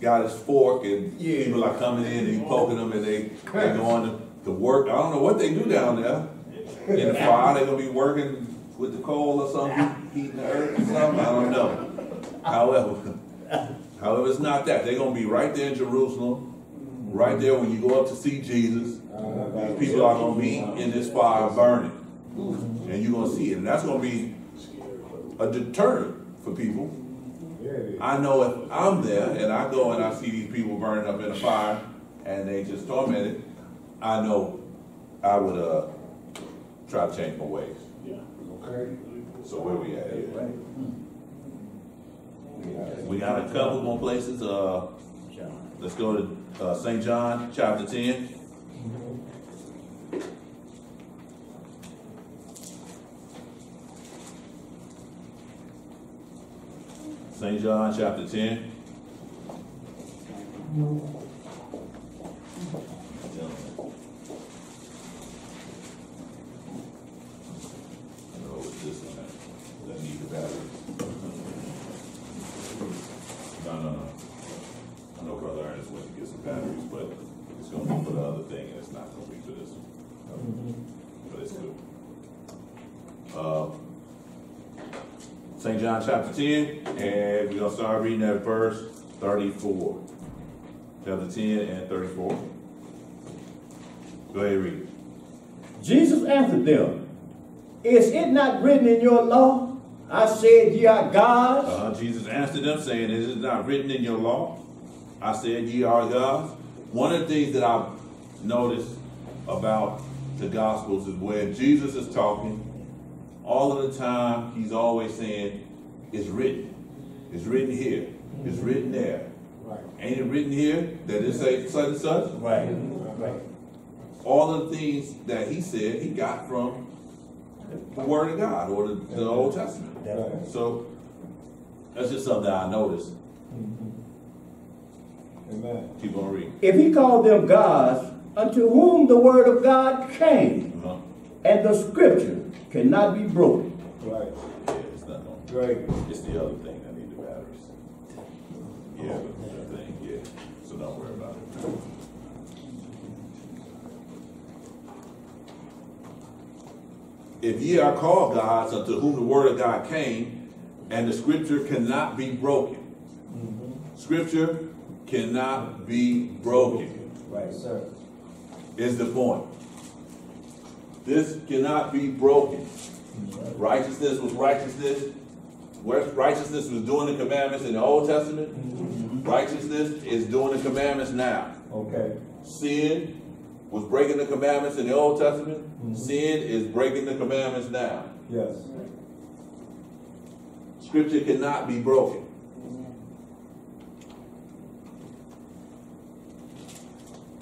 Speaker 1: got his fork and
Speaker 3: Yeah.
Speaker 1: people are coming in and poking them and they, they going to, to work. I don't know what they do down there in the fire. They're to be working with the coal or something, heating the earth or something. I don't know. However, however, it's not that. They're to be right there in Jerusalem Right there, when you go up to see Jesus, these people are gonna be in this fire burning. And you're gonna see it, and that's gonna be a deterrent for people. I know if I'm there and I go and I see these people burning up in a fire and they just tormented, I know I would uh try to change my ways. Yeah.
Speaker 4: Okay.
Speaker 1: So where we at here? Right. Hmm. We got a couple more places. Uh, let's go to uh, St. John chapter 10. St. John chapter 10. John chapter ten, and we're gonna start reading at verse thirty-four. Chapter ten and thirty-four. Go ahead, read.
Speaker 3: Jesus answered them, Is it not written in your law? I said ye are gods.
Speaker 1: Uh, Jesus answered them, saying, Is it not written in your law? I said, Ye are gods. One of the things that I've noticed about the Gospels is where Jesus is talking, all of the time he's always saying, It's written. It's written here. It's written there.
Speaker 4: Right.
Speaker 1: Ain't it written here that it say such and such?
Speaker 3: Right, right.
Speaker 1: All of the things that he said he got from the Word of God or the, the Old Testament.
Speaker 4: Right.
Speaker 1: So that's just something that I noticed.
Speaker 4: Amen.
Speaker 1: Keep on reading.
Speaker 3: If he called them gods, unto whom the word of God came,
Speaker 1: Uh-huh.
Speaker 3: and the scripture cannot be broken.
Speaker 4: Right.
Speaker 1: Yeah, it's not on.
Speaker 4: Right.
Speaker 1: It's the other thing that need the batteries. Yeah, the thing, yeah. So don't worry about it. If ye are called gods unto whom the word of God came, and the scripture cannot be broken. Mm-hmm. Scripture cannot be broken.
Speaker 3: Right.
Speaker 4: Sir.
Speaker 1: is the point. This cannot be broken. Mm-hmm. Righteousness was righteousness. Righteousness was doing the commandments in the Old Testament. Mm-hmm. Righteousness is doing the commandments now.
Speaker 4: Okay.
Speaker 1: Sin was breaking the commandments in the Old Testament. Mm-hmm. Sin is breaking the commandments now.
Speaker 4: Yes.
Speaker 1: Scripture cannot be broken.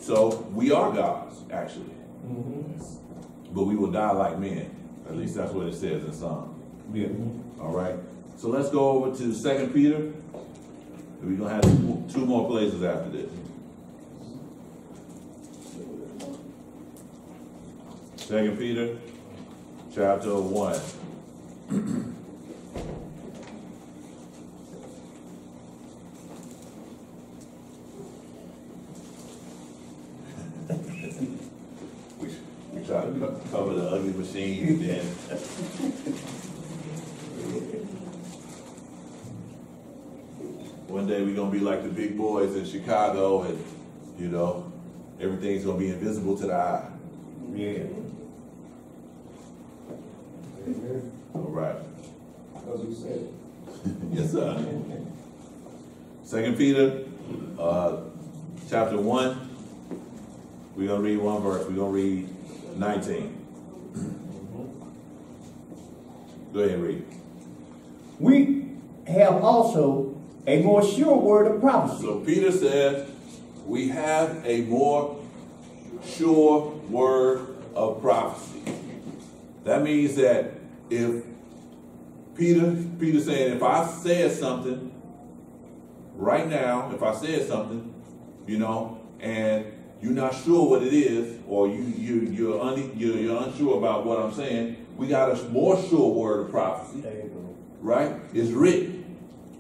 Speaker 1: So we are gods, actually. Mm-hmm. But we will die like men. At least that's what it says in Psalm.
Speaker 3: Yeah.
Speaker 1: All right. So let's go over to Second Peter. We're going to have two more places after this. Second Peter, chapter 1. Chicago and, you know, everything's gonna be invisible to the eye.
Speaker 3: Yeah.
Speaker 4: Amen.
Speaker 1: All right.
Speaker 4: As you said.
Speaker 1: Yes, sir. Second Peter, uh, chapter one. We're gonna read one verse. We're gonna read nineteen. Go ahead and read.
Speaker 3: We have also a more sure word of prophecy.
Speaker 1: So Peter says, we have a more sure word of prophecy. That means that if Peter, Peter saying, if I said something right now, if I said something, you know, and you're not sure what it is, or you you you're un, you're, you're unsure about what I'm saying, we got a more sure word of prophecy
Speaker 3: There you go.
Speaker 1: right? It's written.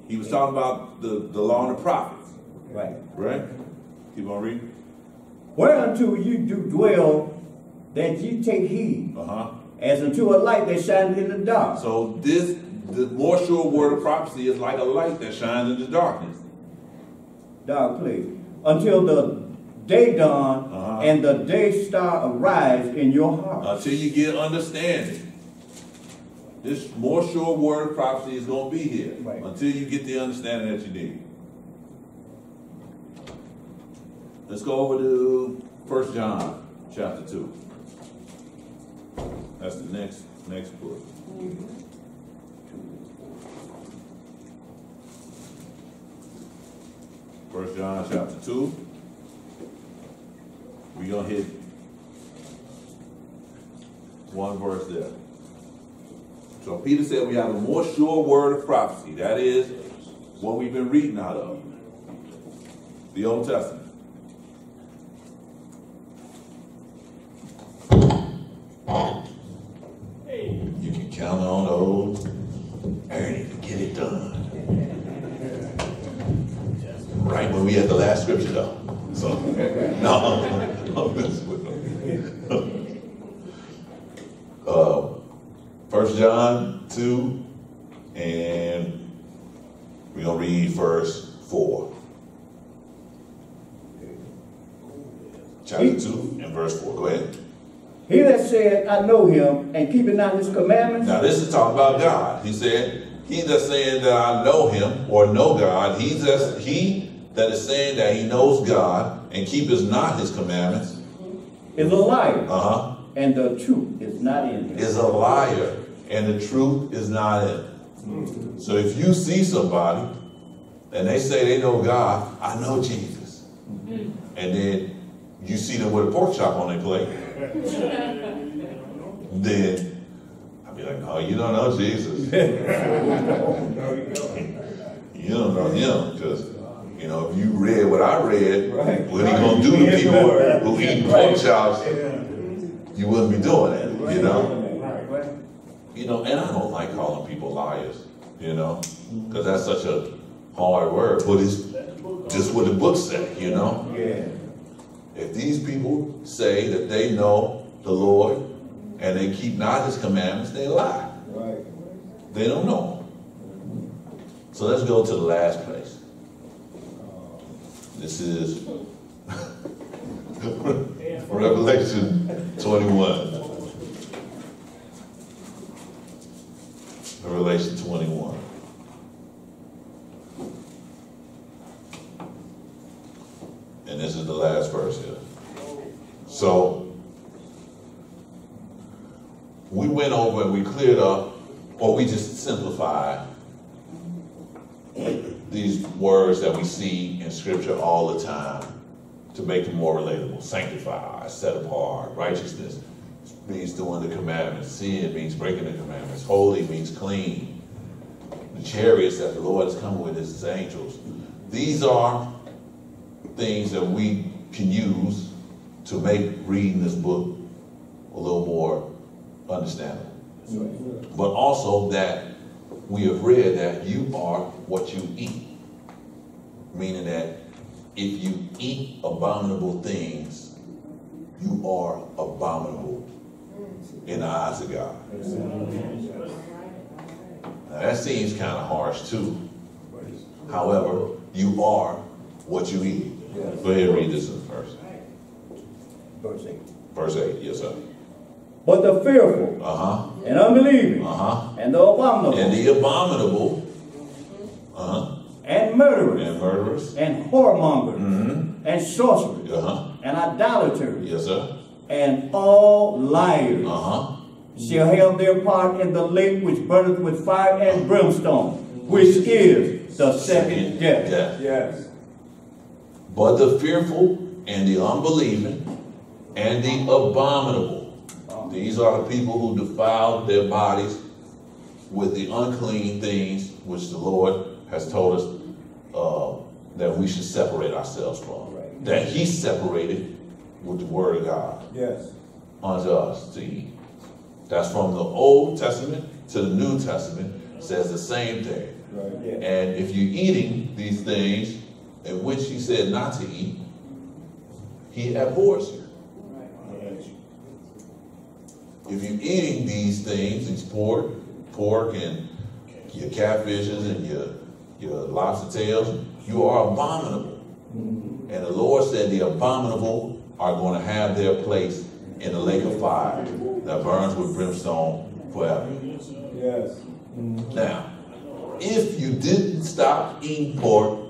Speaker 1: He was talking about the, the law and the prophets,
Speaker 3: Right.
Speaker 1: right? Keep on reading.
Speaker 3: Whereunto you do dwell, that ye take heed,
Speaker 1: Uh huh.
Speaker 3: as unto a light that shines in the dark.
Speaker 1: So this, the more sure word of prophecy is like a light that shines in the darkness.
Speaker 3: dark place, until the day dawn
Speaker 5: Uh-huh.
Speaker 3: and the day star arise in your heart.
Speaker 5: Until you get understanding. This more sure word of prophecy is gonna be here.
Speaker 3: Right.
Speaker 5: Until you get the understanding that you need. Let's go over to First John chapter two. That's the next next book. First John chapter two. We're gonna hit one verse there. So Peter said we have a more sure word of prophecy. That is what we've been reading out of the Old Testament.
Speaker 1: You can count on the old Ernie to get it done. Right when we had the last scripture though. So, no, I'm messing with them. Uh, First John two, and we're gonna read verse four. Chapter two and verse four. Go ahead.
Speaker 3: He that said, I know him, and keeping not his commandments,
Speaker 1: Now this is talking about God. He said, he that's saying that I know him or know God, he that's he that is saying that he knows God and keepeth not his commandments,
Speaker 3: is a liar,
Speaker 1: uh-huh,
Speaker 3: and the truth is not in him.
Speaker 1: is a liar, and the truth is not in him. So if you see somebody and they say they know God, I know Jesus. And then you see them with a pork chop on their plate, then I'd be like, no, you don't know Jesus. You don't know him because, you know, if you read what I read,
Speaker 3: Right.
Speaker 1: what he gonna do to people who eat pork chops, you wouldn't be doing it, you know? You know, and I don't like calling people liars, you know, because that's such a hard word, but it's just what the book said, you know?
Speaker 3: Yeah.
Speaker 1: If these people say that they know the Lord and they keep not his commandments, they lie.
Speaker 4: Right.
Speaker 1: They don't know. So let's go to the last place. This is Revelation 21. Revelation 21. And this is the last verse here. So, we went over and we cleared up, or we just simplified these words that we see in scripture all the time to make them more relatable. Sanctify, set apart, righteousness means doing the commandments. Sin means breaking the commandments. Holy means clean. The chariots that the Lord is coming with is his angels. These are things that we can use to make reading this book a little more understandable. But also that we have read that you are what you eat. Meaning that if you eat abominable things, you are abominable in the eyes of God. Now that seems kind of harsh too. However, you are what you eat. Go ahead and read this first.
Speaker 3: Verse 8.
Speaker 1: Verse 8, yes, sir.
Speaker 3: But the fearful
Speaker 1: Uh-huh.
Speaker 3: and unbelieving
Speaker 1: Uh-huh.
Speaker 3: and the abominable
Speaker 1: And the abominable, uh-huh,
Speaker 3: and murderers
Speaker 1: and murderers,
Speaker 3: and whoremongers
Speaker 1: mm-hmm,
Speaker 3: and sorcerers
Speaker 1: uh-huh,
Speaker 3: and idolaters
Speaker 1: yes, sir,
Speaker 3: and all liars
Speaker 1: uh-huh,
Speaker 3: shall have their part in the lake which burneth with fire and brimstone, which is the second death.
Speaker 1: death.
Speaker 4: Yes.
Speaker 1: But the fearful and the unbelieving and the abominable, these are the people who defile their bodies with the unclean things which the Lord has told us uh, that we should separate ourselves from.
Speaker 3: Right.
Speaker 1: That He separated with the Word of God
Speaker 4: Yes.
Speaker 1: unto us to eat. That's from the Old Testament to the New Testament, says the same thing.
Speaker 4: Right.
Speaker 3: Yeah.
Speaker 1: And if you're eating these things in which he said not to eat, he abhors you. If you're eating these things, these pork, pork and your catfishes and your your lobster tails, you are abominable. Mm-hmm. And the Lord said the abominable are going to have their place in the lake of fire that burns with brimstone forever.
Speaker 4: Yes. Mm-hmm.
Speaker 1: Now, if you didn't stop eating pork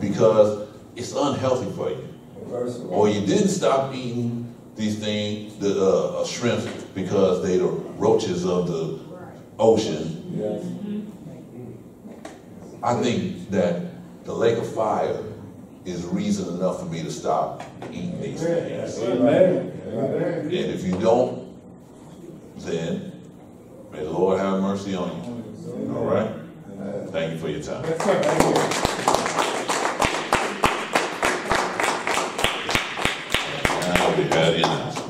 Speaker 1: because it's unhealthy for you,
Speaker 4: First of all,
Speaker 1: or you didn't stop eating these things, the uh, uh, shrimps, because they the roaches of the ocean,
Speaker 4: yes.
Speaker 1: I think that the lake of fire is reason enough for me to stop eating these things.
Speaker 4: Amen.
Speaker 1: And if you don't, then may the Lord have mercy on you. All right? Thank you for your time.
Speaker 4: Yes, sir. Thank you.
Speaker 1: Now we have the announcement.